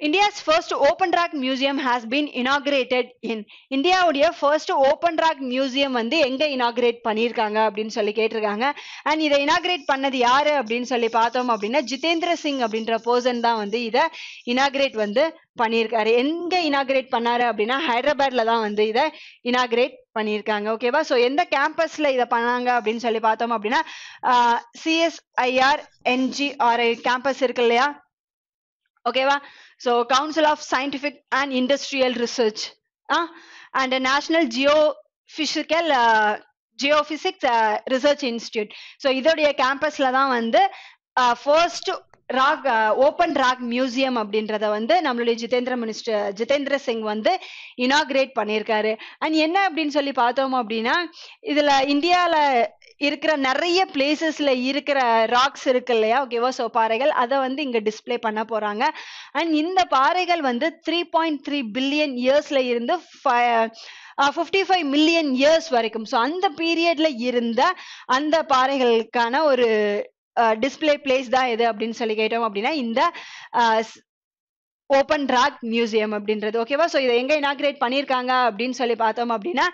A: India's first open rock museum has been inaugurated in இந்தியாவுடைய ஃபர்ஸ்ட் ஓப்பன் ராக் மியூசியம் வந்து எங்க இனாகிரேட் பண்ணியிருக்காங்க அப்படின்னு சொல்லி கேட்டிருக்காங்க. அண்ட் இதை இனாகிரேட் பண்ணது யாரு அப்படின்னு சொல்லி பார்த்தோம் அப்படின்னா ஜிதேந்திர சிங் அப்படின்ற பர்சன் தான் வந்து இதை இனாகிரேட் வந்து பண்ணியிருக்காரு. எங்க இனாகிரேட் பண்ணாரு அப்படின்னா ஹைதராபாத்ல தான் வந்து இதை இனாகிரேட் பண்ணியிருக்காங்க. ஓகேவா ஸோ எந்த கேம்பஸ்ல இதை பண்ணாங்க அப்படின்னு சொல்லி பார்த்தோம் அப்படின்னா சிஎஸ்ஐஆர் என்ஜிஆர்ஐ கேம்பஸ் இருக்கு இல்லையா? ஓகேவா so council of scientific and industrial research and national geo physical geophysics research institute so இதோடைய கேம்பஸ்ல தான் வந்து first rock open rock museum அப்படின்றத வந்து நம்மளுடைய ஜிதேந்திர மினிஸ்டர் ஜிதேந்திர சிங் வந்து இனாகிரேட் பண்ணியிருக்காரு. அண்ட் என்ன அப்படின்னு சொல்லி பார்த்தோம் அப்படின்னா இதுல இந்தியால இருக்கிற நிறைய பிளேசஸ்ல இருக்கிற ராக்ஸ் இருக்கு இல்லையா? ஓகேவா ஸோ பாறைகள் அதை வந்து இங்க டிஸ்பிளே பண்ண போறாங்க. அண்ட் இந்த பாறைகள் வந்து த்ரீ பாயிண்ட் த்ரீ பில்லியன் இயர்ஸ்ல இருந்து ஃபிஃப்டி ஃபைவ் மில்லியன் இயர்ஸ் வரைக்கும். ஸோ அந்த பீரியட்ல இருந்த அந்த பாறைகளுக்கான ஒரு டிஸ்பிளே பிளேஸ் தான் எது அப்படின்னு சொல்லி கேட்டோம் அப்படின்னா இந்த ஓப்பன் ராக் மியூசியம் அப்படின்றது ஓகேவா ஸோ இதை எங்க இனாகிரேட் பண்ணியிருக்காங்க அப்படின்னு சொல்லி பார்த்தோம் அப்படின்னா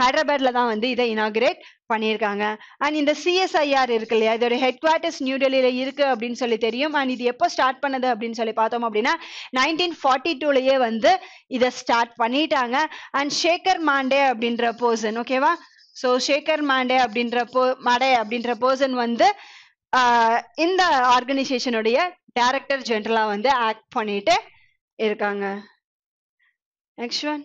A: ஹைதராபாத்ல தான் வந்து இதை இனாகிரேட் பண்ணியிருக்காங்க. அண்ட் இந்த சிஎஸ்ஐஆர் இருக்கு இல்லையா? இதோட ஹெட் குவார்ட்டர்ஸ் நியூ டெல்லியில இருக்கு அப்படின்னு சொல்லி தெரியும். அண்ட் இது எப்போ ஸ்டார்ட் பண்ணது அப்படின்னு சொல்லி பார்த்தோம் அப்படின்னா நைன்டீன் ஃபார்ட்டி டூலயே வந்து இதை ஸ்டார்ட் பண்ணிட்டாங்க. அண்ட் ஷேகர் மாண்டே அப்படின்ற பர்சன் ஓகேவா ஸோ ஷேகர் மாண்டே அப்படின்ற போ மடே அப்படின்ற பர்சன் வந்து இந்த ஆர்கனைசேஷனுடைய டைரக்டர் ஜெனரலா வந்து ஆக்ட் பண்ணிட்டு இருக்காங்க. Next one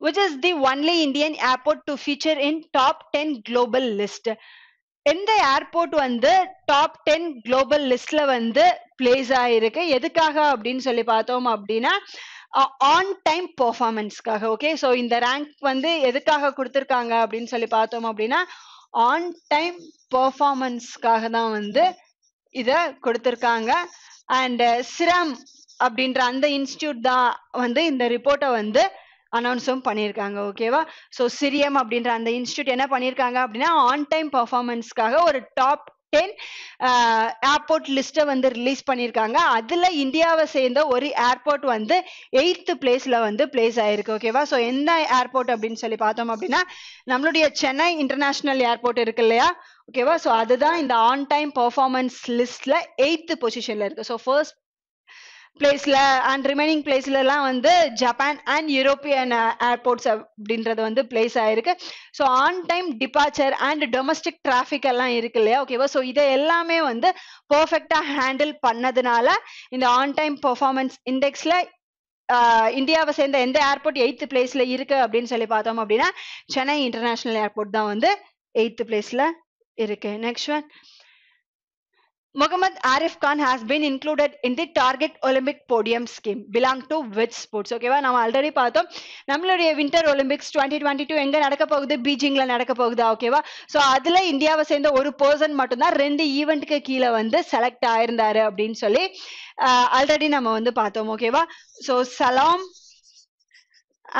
A: Which is the only Indian airport to feature in top 10 global list? எந்த ஏர்போர்ட் வந்து டாப் டென் குளோபல் லிஸ்ட்ல வந்து பிளேஸ் ஆயிருக்கு எதுக்காக அப்படின்னு சொல்லி பார்த்தோம் அப்படின்னா ஆன் டைம் பெர்ஃபார்மன்ஸ்க்காக ஓகே ஸோ இந்த ரேங்க் வந்து எதுக்காக கொடுத்துருக்காங்க அப்படின்னு சொல்லி பார்த்தோம் அப்படின்னா ஆன் டைம் பர்ஃபார்மன்ஸ்க்காக தான் வந்து இதை கொடுத்துருக்காங்க. அண்ட் uh, சிரம் அப்படின்ற அந்த இன்ஸ்டியூட் தான் வந்து இந்த ரிப்போர்ட்டை வந்து அனௌன்ஸும் பண்ணியிருக்காங்க ஓகேவா ஸோ சிரியம் அப்படின்ற அந்த இன்ஸ்டியூட் என்ன பண்ணியிருக்காங்க அப்படின்னா ஆன் டைம் பர்ஃபார்மன்ஸ்க்காக ஒரு டாப் டென் ஏர்போர்ட் லிஸ்ட்டை வந்து ரிலீஸ் பண்ணியிருக்காங்க. அதில் இந்தியாவை சேர்ந்த ஒரு ஏர்போர்ட் வந்து எயித்து பிளேஸில் வந்து பிளேஸ் ஆயிருக்கு ஓகேவா ஸோ எந்த ஏர்போர்ட் அப்படின்னு சொல்லி பார்த்தோம் அப்படின்னா நம்மளுடைய சென்னை இன்டர்நேஷ்னல் ஏர்போர்ட் இருக்கு இல்லையா? ஓகேவா ஸோ அதுதான் இந்த ஆன் டைம் பர்ஃபார்மன்ஸ் லிஸ்ட்ல எயித்து பொசிஷன்ல இருக்கு. ஸோ ஃபர்ஸ்ட் பிளேஸ்ல அண்ட் ரிமைனிங் பிளேஸ்ல வந்து ஜப்பான் அண்ட் யூரோப்பியன் ஏர்போர்ட்ஸ் அப்படின்றது வந்து பிளேஸ் ஆயிருக்கு. So on time departure and domestic traffic எல்லாம் இருக்கு இல்லையா? ஓகேவா ஸோ இதை எல்லாமே வந்து பர்ஃபெக்டா ஹேண்டில் பண்ணதுனால இந்த ஆன் டைம் பர்ஃபார்மன்ஸ் இண்டெக்ஸ்ல இந்தியாவை சேர்ந்த எந்த ஏர்போர்ட் எயித்து பிளேஸ்ல இருக்கு அப்படின்னு சொல்லி பார்த்தோம் அப்படின்னா சென்னை இன்டர்நேஷனல் ஏர்போர்ட் தான் வந்து எயித்து பிளேஸ்ல இருக்கு next one Muhammad Arif Khan has been included in the Target Olympic Podium scheme. Belong to which sports? ஓகேவா நம்ம ஆல்ரெடி பார்த்தோம். நம்மளுடைய winter Olympics twenty twenty two எங்க நடக்க போகுது? பீஜிங்ல நடக்க போகுதா? ஓகேவா ஸோ அதுல இந்தியாவை சேர்ந்த ஒரு பர்சன் மட்டும்தான் ரெண்டு ஈவெண்ட்டுக்கு கீழே வந்து செலக்ட் ஆயிருந்தாரு அப்படின்னு சொல்லி ஆல்ரெடி நம்ம வந்து பார்த்தோம். ஓகேவா ஸோ சலாம்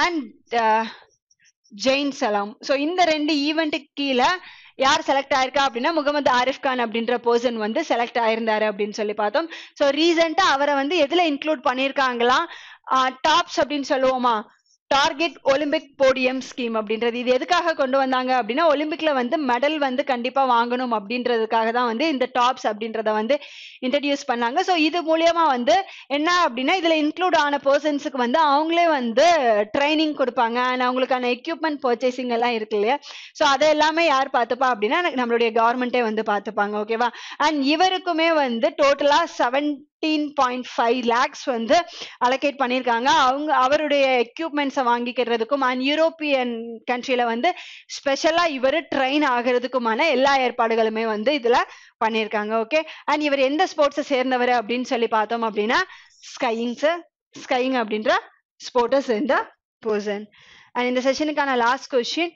A: அண்ட் ஜெயின் சலாம் ஸோ இந்த ரெண்டு ஈவெண்ட்டுக்கு கீழே யார் செலக்ட் ஆயிருக்கா அப்படின்னா முகமது ஆரிஃப் கான் அப்படின்ற பர்சன் வந்து செலக்ட் ஆயிருந்தாரு அப்படின்னு சொல்லி பார்த்தோம். ஸோ ரீசெண்டா அவரை வந்து எதுல இன்க்ளூட் பண்ணியிருக்காங்களா டாப்ஸ் அப்படின்னு சொல்லுவோமா? டார்கெட் ஒலிம்பிக் போடியம் ஸ்கீம் அப்படின்றது. இது எதுக்காக கொண்டு வந்தாங்க அப்படின்னா ஒலிம்பிக்ல வந்து மெடல் வந்து கண்டிப்பா வாங்கணும் அப்படின்றதுக்காக தான் வந்து இந்த டாப்ஸ் அப்படின்றத வந்து இன்ட்ரடியூஸ் பண்ணாங்க. ஸோ இது மூலியமா வந்து என்ன அப்படின்னா இதுல இன்க்ளூட் ஆன பர்சன்ஸுக்கு வந்து அவங்களே வந்து ட்ரைனிங் கொடுப்பாங்க. அண்ட் அவங்களுக்கான எக்யூப்மெண்ட் பர்ச்சேசிங் எல்லாம் இருக்கு இல்லையா? ஸோ அதை எல்லாமே யார் பார்த்துப்பா அப்படின்னா நம்மளுடைய கவர்மெண்ட்டே வந்து பார்த்துப்பாங்க. ஓகேவா அண்ட் இவருக்குமே வந்து டோட்டலா seven fifteen point five lakhs வந்து அலோகேட் பண்ணியிருக்காங்க. அவங்க அவருடைய எக்யூப்மெண்ட்ஸை வாங்கிக்கிறதுக்கும் அண்ட் யூரோப்பியன் கண்ட்ரியில வந்து ஸ்பெஷலாக இவர் ட்ரெயின் ஆகிறதுக்குமான எல்லா ஏற்பாடுகளுமே வந்து இதில் பண்ணியிருக்காங்க ஓகே அண்ட் இவர் எந்த ஸ்போர்ட்ஸை சேர்ந்தவர் அப்படின்னு சொல்லி பார்த்தோம் அப்படின்னா ஸ்கையிங்ஸு ஸ்கையிங் அப்படின்ற ஸ்போர்ட்டை சேர்ந்த பர்சன் அண்ட் இந்த செஷனுக்கான last question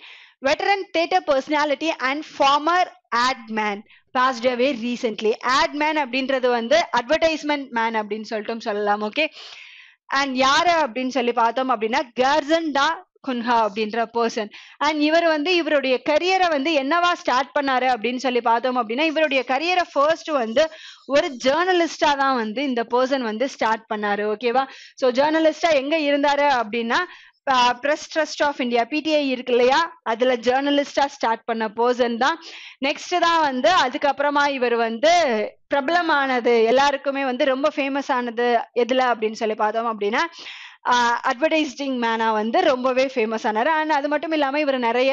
A: veteran theatre personality and former ad man passed away recently ad man அப்படின்றது வந்து அட்வர்டைஸ்மெண்ட் மேன் அப்படின்னு சொல்லிட்டு சொல்லலாம் ஓகே அண்ட் யாரு அப்படின்னு சொல்லி பார்த்தோம் அப்படின்னா கர்சன் டா குன்ஹா அப்படின்ற பர்சன் அண்ட் இவர் வந்து இவருடைய கரியரை வந்து என்னவா ஸ்டார்ட் பண்ணாரு அப்படின்னு சொல்லி பார்த்தோம் அப்படின்னா இவருடைய கரியரை ஃபர்ஸ்ட் வந்து ஒரு ஜேர்னலிஸ்டா தான் வந்து இந்த பர்சன் வந்து ஸ்டார்ட் பண்ணாரு ஓகேவா ஸோ ஜேர்னலிஸ்டா எங்க இருந்தாரு அப்படின்னா press trust of India PTI இருக்கு இல்லையா? அதுல ஜேர்னலிஸ்டா ஸ்டார்ட் பண்ண போர்சன் தான். நெக்ஸ்ட் தான் வந்து அதுக்கப்புறமா இவர் வந்து பிரபலமானது எல்லாருக்குமே வந்து ரொம்ப ஃபேமஸ் ஆனது எதுல அப்படின்னு சொல்லி பார்த்தோம் அப்படின்னா அட்வர்டைஸ்டிங் மேனா வந்து ரொம்பவே ஃபேமஸ் ஆனார். அண்ட் அது மட்டும் இல்லாம இவர் நிறைய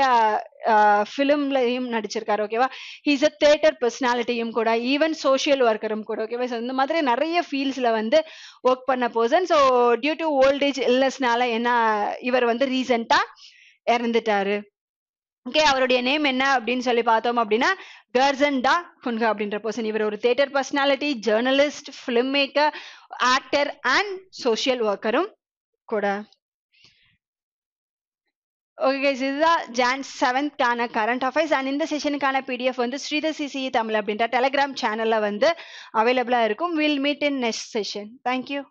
A: ஃபிலிம்லையும் நடிச்சிருக்காரு ஓகேவா ஹீஸ் அ தேட்டர் பர்சனாலிட்டியும் கூட ஈவன் சோஷியல் ஒர்க்கரும் கூட ஓகேவா ஸோ இந்த மாதிரி நிறைய ஃபீல்ட்ஸ்ல வந்து ஒர்க் பண்ண person so due to old age இல்னஸ்னால என்ன இவர் வந்து ரீசெண்டா இறந்துட்டாரு. ஓகே அவருடைய நேம் என்ன அப்படின்னு சொல்லி பார்த்தோம் அப்படின்னா கர்சன் டா குன்ஹா அப்படின்ற பர்சன் இவர் ஒரு theatre personality journalist film maker actor and social ஒர்க்கரும் கூட. ஓகே கைஸ் இதுதான் ஜான் செவன்த்கான கரண்ட் அஃபேர்ஸ் அண்ட் இந்த செஷனுக்கான பிடிஎஃப் வந்து ஸ்ரீதர் சிசி தமிழ் அப்படின்ற டெலிகிராம் சேனல்ல வந்து அவைலபிளா இருக்கும். Will meet in next session thank you